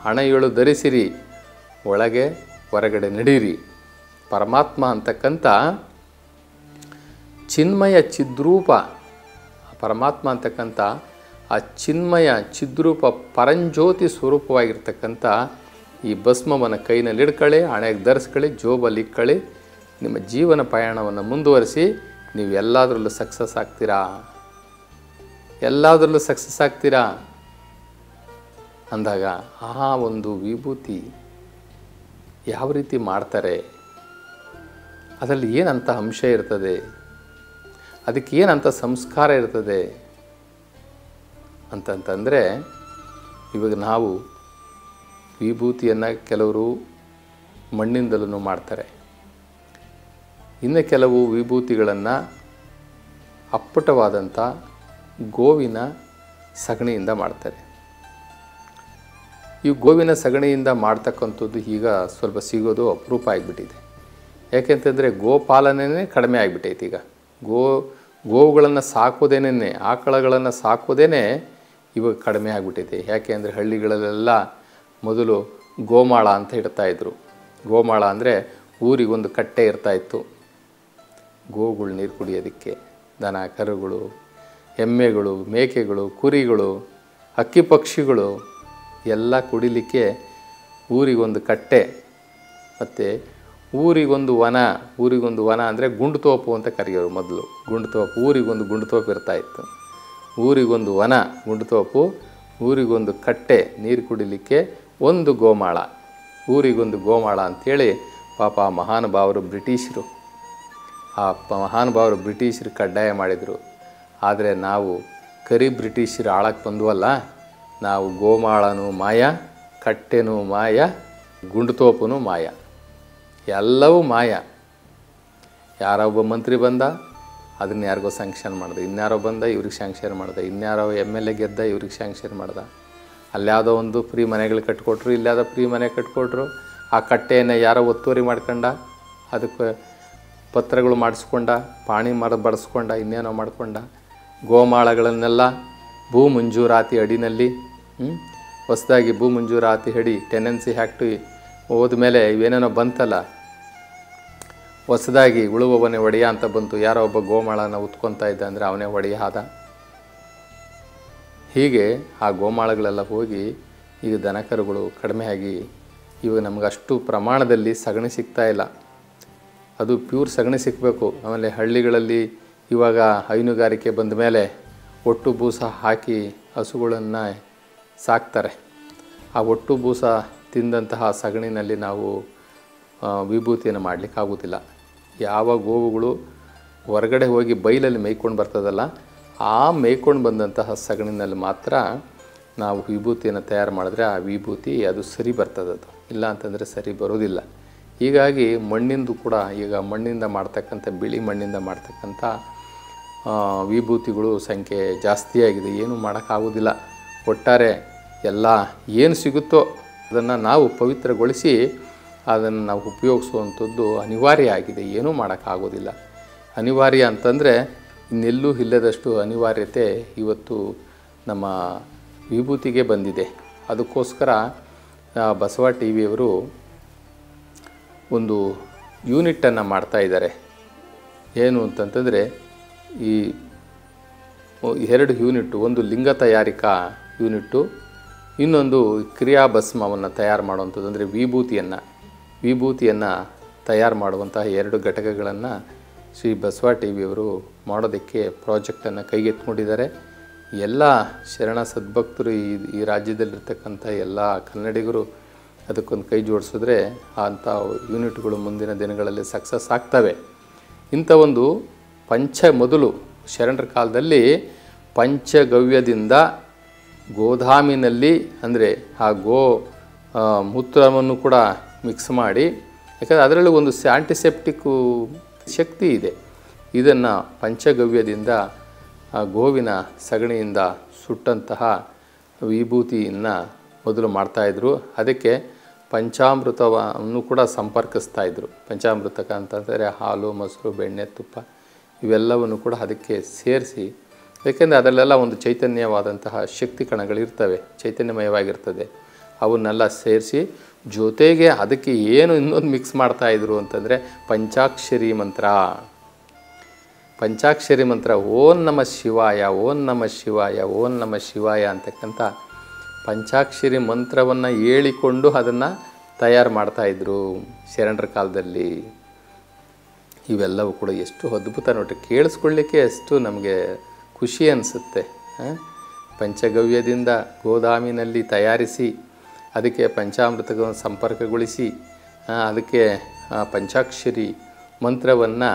Speaker 1: ಹಣ ಏಳು ಧರಿಸಿರಿ. ಒಳಗೆ ಹೊರಗಡೆ ನಡೀರಿ. ಪರಮಾತ್ಮ ಅಂತಕ್ಕಂಥ ಚಿನ್ಮಯ ಚಿದ್ರೂಪ. ಪರಮಾತ್ಮ ಅಂತಕ್ಕಂಥ ಆ ಚಿನ್ಮಯ ಚಿದ್ರೂಪ ಪರಂಜ್ಯೋತಿ ಸ್ವರೂಪವಾಗಿರ್ತಕ್ಕಂಥ ಈ ಭಸ್ಮವನ್ನು ಕೈನಲ್ಲಿ ಇಡ್ಕೊಳ್ಳಿ ಹಣೆಗೆ ಧರಿಸ್ಕೊಳ್ಳಿ ಜೋಬಲ್ಲಿ ಇಕ್ಕಳಿ ನಿಮ್ಮ ಜೀವನ ಪಯಣವನ್ನು ಮುಂದುವರಿಸಿ ನೀವು ಎಲ್ಲದರಲ್ಲೂ ಸಕ್ಸಸ್ ಆಗ್ತೀರಾ? ಎಲ್ಲದರಲ್ಲೂ ಸಕ್ಸಸ್ ಆಗ್ತೀರಾ? ಅಂದಾಗ, ಆ ಒಂದು ವಿಭೂತಿ ಯಾವ ರೀತಿ ಮಾಡ್ತಾರೆ? ಅದರಲ್ಲಿ ಏನಂತ ಅಂಶ ಇರ್ತದೆ? ಅದಕ್ಕೆ ಏನಂತ ಸಂಸ್ಕಾರ ಇರ್ತದೆ? ಅಂತಂತಂದರೆ, ಇವಾಗ ನಾವು ವಿಭೂತಿಯನ್ನು ಕೆಲವರು ಮಣ್ಣಿಂದಲೂ ಮಾಡ್ತಾರೆ. ಇನ್ನು ಕೆಲವು ವಿಭೂತಿಗಳನ್ನು ಅಪ್ಪಟವಾದಂಥ ಗೋವಿನ ಸಗಣಿಯಿಂದ ಮಾಡ್ತಾರೆ. ಈ ಗೋವಿನ ಸಗಣಿಯಿಂದ ಮಾಡ್ತಕ್ಕಂಥದ್ದು ಈಗ ಸ್ವಲ್ಪ ಸಿಗೋದು ಅಪರೂಪ ಆಗಿಬಿಟ್ಟಿದೆ. ಯಾಕೆಂತಂದರೆ ಗೋಪಾಲನೆ ಕಡಿಮೆ ಆಗಿಬಿಟ್ಟೈತೆ ಈಗ. ಗೋ, ಗೋವುಗಳನ್ನು ಸಾಕೋದೇನೇ ಆಕಳಗಳನ್ನು ಸಾಕೋದೇ ಇವಾಗ ಕಡಿಮೆ ಆಗಿಬಿಟ್ಟಿದೆ. ಯಾಕೆ ಅಂದರೆ ಹಳ್ಳಿಗಳಲ್ಲೆಲ್ಲ ಮೊದಲು ಗೋಮಾಳ ಅಂತ ಇಡ್ತಾಯಿದ್ರು ಗೋಮಾಳ ಅಂದರೆ ಊರಿಗೊಂದು ಕಟ್ಟೆ ಇರ್ತಾಯಿತ್ತು ಗೋಗಳು ನೀರು ಕುಡಿಯೋದಕ್ಕೆ, ದನ, ಕರುಗಳು ಎಮ್ಮೆಗಳು, ಮೇಕೆಗಳು, ಕುರಿಗಳು, ಹಕ್ಕಿ ಪಕ್ಷಿಗಳು ಎಲ್ಲ ಕುಡಿಲಿಕ್ಕೆ ಊರಿಗೊಂದು ಕಟ್ಟೆ. ಮತ್ತು ಊರಿಗೊಂದು ವನ ಊರಿಗೊಂದು ವನ ಅಂದರೆ ಗುಂಡುತೋಪು ಅಂತ ಕರೆಯೋರು ಮೊದಲು. ಗುಂಡುತೋಪು ಊರಿಗೊಂದು ಗುಂಡುತೋಪು ಇರ್ತಾಯಿತ್ತು ಊರಿಗೊಂದು ವನ ಗುಂಡುತೋಪು ಊರಿಗೊಂದು ಕಟ್ಟೆ, ನೀರು ಕುಡಿಲಿಕ್ಕೆ ಒಂದು ಗೋಮಾಳ. ಊರಿಗೊಂದು ಗೋಮಾಳ ಅಂಥೇಳಿ ಪಾಪ ಮಹಾನುಭಾವರು ಬ್ರಿಟಿಷರು. ಆ ಮಹಾನುಭಾವರು ಬ್ರಿಟಿಷರು ಕಡ್ಡಾಯ ಮಾಡಿದರು. ಆದರೆ ನಾವು ಕರಿ ಬ್ರಿಟಿಷರು ಆಳಕ್ಕೆ ಬಂದವಲ್ಲ, ನಾವು ಗೋಮಾಳನೂ ಮಾಯ, ಕಟ್ಟೆನೂ ಮಾಯ, ಗುಂಡುತೋಪನು ಮಾಯ. ಎಲ್ಲವೂ ಮಾಯ. ಯಾರೋ ಒಬ್ಬ ಮಂತ್ರಿ ಬಂದ, ಅದನ್ನ ಯಾರಿಗೋ ಸ್ಯಾಂಕ್ಷನ್ ಮಾಡ್ದೆ. ಇನ್ಯಾರೋ ಬಂದ, ಇವ್ರಿಗೆ ಸ್ಯಾಂಕ್ಷನ್ ಮಾಡ್ದೆ. ಇನ್ಯಾರೋ ಎಂ ಎಲ್ ಎ ಗೆದ್ದ, ಇವ್ರಿಗೆ ಸ್ಯಾಂಕ್ಷನ್ ಮಾಡ್ದ. ಅಲ್ಲಾವುದೋ ಒಂದು ಫ್ರೀ ಮನೆಗಳು ಕಟ್ಕೊಟ್ರು ಇಲ್ಲಾವುದೋ ಫ್ರೀ ಮನೆ ಕಟ್ಕೊಟ್ರು, ಆ ಕಟ್ಟೆಯನ್ನು ಯಾರೋ ಒತ್ತುವರಿ ಮಾಡ್ಕೊಂಡ, ಅದಕ್ಕೆ ಪತ್ರಗಳು ಮಾಡಿಸ್ಕೊಂಡ, ಪಾಣಿ ಮಾಡಿ ಬಡಿಸ್ಕೊಂಡ, ಇನ್ನೇನೋ ಮಾಡ್ಕೊಂಡ ಗೋಮಾಳಗಳನ್ನೆಲ್ಲ ಭೂ ಮಂಜೂರಾತಿ ಅಡಿನಲ್ಲಿ ಹೊಸದಾಗಿ ಭೂ ಮಂಜೂರಾತಿ ಅಡಿ ಟೆನೆನ್ಸಿ ಆ್ಯಕ್ಟ್ ಹೋದ್ಮೇಲೆ ಇವೇನೇನೋ ಬಂತಲ್ಲ, ಹೊಸದಾಗಿ ಉಳುವವನೇ ಒಡೆಯ ಅಂತ ಬಂತು. ಯಾರೋ ಒಬ್ಬ ಗೋಮಾಳನ ಉತ್ಕೊತಾ ಇದ್ದ ಅಂದರೆ ಅವನೇ ಒಡೆಯ ಆದ. ಹೀಗೆ ಆ ಗೋಮಾಳಗಳೆಲ್ಲ ಹೋಗಿ ಈಗ ದನಕರುಗಳು ಕಡಿಮೆ ಆಗಿ ಇವಾಗ ನಮ್ಗೆ ಅಷ್ಟು ಪ್ರಮಾಣದಲ್ಲಿ ಸಗಣಿ ಸಿಗ್ತಾ ಇಲ್ಲ. ಅದು ಪ್ಯೂರ್ ಸಗಣಿ ಸಿಕ್ಕಬೇಕು ಆಮೇಲೆ ಹಳ್ಳಿಗಳಲ್ಲಿ ಇವಾಗ ಹೈನುಗಾರಿಕೆ ಬಂದ ಮೇಲೆ ಒಟ್ಟು ಬೂಸ ಹಾಕಿ ಹಸುಗಳನ್ನು ಸಾಕ್ತಾರೆ. ಆ ಒಟ್ಟು ಬೂಸ ತಿಂದಂತಹ ಸಗಣಿನಲ್ಲಿ ನಾವು ವಿಭೂತಿಯನ್ನು ಮಾಡಲಿಕ್ಕೆ ಆಗುವುದಿಲ್ಲ ಯಾವ ಗೋವುಗಳು ಹೊರಗಡೆ ಹೋಗಿ ಬೈಲಲ್ಲಿ ಮೇಯ್ಕೊಂಡು ಬರ್ತದಲ್ಲ, ಆ ಮೇಯ್ಕೊಂಡು ಬಂದಂತಹ ಸಗಣಿನಲ್ಲಿ ಮಾತ್ರ ನಾವು ವಿಭೂತಿಯನ್ನು ತಯಾರು ಮಾಡಿದ್ರೆ ಆ ವಿಭೂತಿ ಅದು ಸರಿ ಬರ್ತದದು. ಇಲ್ಲ ಅಂತಂದರೆ ಸರಿ ಬರೋದಿಲ್ಲ. ಹೀಗಾಗಿ ಮಣ್ಣಿಂದು ಕೂಡ ಈಗ ಮಣ್ಣಿಂದ ಮಾಡ್ತಕ್ಕಂಥ, ಬಿಳಿ ಮಣ್ಣಿಂದ ಮಾಡ್ತಕ್ಕಂಥ ವಿಭೂತಿಗಳು ಸಂಖ್ಯೆ ಜಾಸ್ತಿಯಾಗಿದೆ ಏನು ಮಾಡೋಕ್ಕಾಗೋದಿಲ್ಲ ಒಟ್ಟಾರೆ ಎಲ್ಲ ಏನು ಸಿಗುತ್ತೋ ಅದನ್ನು ನಾವು ಪವಿತ್ರಗೊಳಿಸಿ ಅದನ್ನು ನಾವು ಉಪಯೋಗಿಸುವಂಥದ್ದು ಅನಿವಾರ್ಯ ಆಗಿದೆ. ಏನೂ ಮಾಡೋಕ್ಕಾಗೋದಿಲ್ಲ ಅನಿವಾರ್ಯ ಅಂತಂದರೆ ಇನ್ನೆಲ್ಲೂ ಇಲ್ಲದಷ್ಟು ಅನಿವಾರ್ಯತೆ ಇವತ್ತು ನಮ್ಮ ವಿಭೂತಿಗೆ ಬಂದಿದೆ. ಅದಕ್ಕೋಸ್ಕರ ಬಸವ ಟಿ ವಿಯವರು ಒಂದು ಯೂನಿಟನ್ನು ಮಾಡ್ತಾಯಿದ್ದಾರೆ ಏನು ಅಂತಂತಂದರೆ ಈ ಎರಡು ಯೂನಿಟ್ಟು, ಒಂದು ಲಿಂಗ ತಯಾರಿಕಾ ಯೂನಿಟ್ಟು, ಇನ್ನೊಂದು ಕ್ರಿಯಾಭಸ್ಮವನ್ನು ತಯಾರು ಮಾಡುವಂಥದ್ದು, ಅಂದರೆ ವಿಭೂತಿಯನ್ನು. ವಿಭೂತಿಯನ್ನು ತಯಾರು ಮಾಡುವಂತಹ ಎರಡು ಘಟಕಗಳನ್ನು ಶ್ರೀ ಬಸವ ಟಿ ವಿಯವರು ಮಾಡೋದಕ್ಕೆ ಪ್ರಾಜೆಕ್ಟನ್ನು ಕೈಗೆತ್ಕೊಂಡಿದ್ದಾರೆ ಎಲ್ಲ ಶರಣ ಸದ್ಭಕ್ತರು ಈ ಈ ರಾಜ್ಯದಲ್ಲಿರ್ತಕ್ಕಂಥ ಎಲ್ಲ ಕನ್ನಡಿಗರು ಅದಕ್ಕೊಂದು ಕೈ ಜೋಡಿಸಿದ್ರೆ ಅಂಥ ಯೂನಿಟ್ಗಳು ಮುಂದಿನ ದಿನಗಳಲ್ಲಿ ಸಕ್ಸಸ್ ಆಗ್ತವೆ. ಇಂಥ ಒಂದು ಪಂಚ ಮೊದಲು ಶರಣರ ಕಾಲದಲ್ಲಿ ಪಂಚಗವ್ಯದಿಂದ ಗೋಧಾಮಿನಲ್ಲಿ ಅಂದರೆ ಆ ಗೋ ಮೂತ್ರವನ್ನು ಕೂಡ ಮಿಕ್ಸ್ ಮಾಡಿ, ಯಾಕಂದರೆ ಅದರಲ್ಲಿ ಒಂದು ಸ್ಯಾಂಟಿಸೆಪ್ಟಿಕ್ಕು ಶಕ್ತಿ ಇದೆ. ಇದನ್ನು ಪಂಚಗವ್ಯದಿಂದ ಆ ಗೋವಿನ ಸಗಣಿಯಿಂದ ಸುಟ್ಟಂತಹ ವಿಭೂತಿಯನ್ನು ಮೊದಲು ಮಾಡ್ತಾಯಿದ್ರು ಅದಕ್ಕೆ ಪಂಚಾಮೃತವನ್ನು ಕೂಡ ಸಂಪರ್ಕಿಸ್ತಾ ಇದ್ದರು ಪಂಚಾಮೃತಕ ಅಂತಂದರೆ ಹಾಲು, ಮೊಸರು, ಬೆಣ್ಣೆ, ತುಪ್ಪ. ಇವೆಲ್ಲವನ್ನು ಕೂಡ ಅದಕ್ಕೆ ಸೇರಿಸಿ, ಏಕೆಂದರೆ ಅದರಲ್ಲೆಲ್ಲ ಒಂದು ಚೈತನ್ಯವಾದಂತಹ ಶಕ್ತಿ ಕಣಗಳಿರ್ತವೆ, ಚೈತನ್ಯಮಯವಾಗಿರ್ತದೆ. ಅವನ್ನೆಲ್ಲ ಸೇರಿಸಿ ಜೊತೆಗೆ ಅದಕ್ಕೆ ಏನು ಇನ್ನೊಂದು ಮಿಕ್ಸ್ ಮಾಡ್ತಾಯಿದ್ರು ಅಂತಂದರೆ ಪಂಚಾಕ್ಷರಿ ಮಂತ್ರ. ಪಂಚಾಕ್ಷರಿ ಮಂತ್ರ, ಓಂ ನಮ ಶಿವಾಯ, ಓಂ ನಮ ಶಿವಾಯ, ಓಂ ನಮ ಶಿವಾಯ ಅಂತಕ್ಕಂಥ ಪಂಚಾಕ್ಷರಿ ಮಂತ್ರವನ್ನು ಹೇಳಿಕೊಂಡು ಅದನ್ನು ತಯಾರು ಮಾಡ್ತಾಯಿದ್ರು ಶರಣರ ಕಾಲದಲ್ಲಿ. ಇವೆಲ್ಲವೂ ಕೂಡ ಎಷ್ಟು ಅದ್ಭುತ ನೋಡ್ರಿ. ಕೇಳಿಸ್ಕೊಳ್ಳಿಕ್ಕೆ ಅಷ್ಟು ನಮಗೆ ಖುಷಿ ಅನಿಸುತ್ತೆ ಪಂಚಗವ್ಯದಿಂದ ಗೋದಾಮಿನಲ್ಲಿ ತಯಾರಿಸಿ, ಅದಕ್ಕೆ ಪಂಚಾಮೃತಗಳನ್ನು ಸಂಪರ್ಕಗೊಳಿಸಿ ಅದಕ್ಕೆ ಪಂಚಾಕ್ಷರಿ ಮಂತ್ರವನ್ನು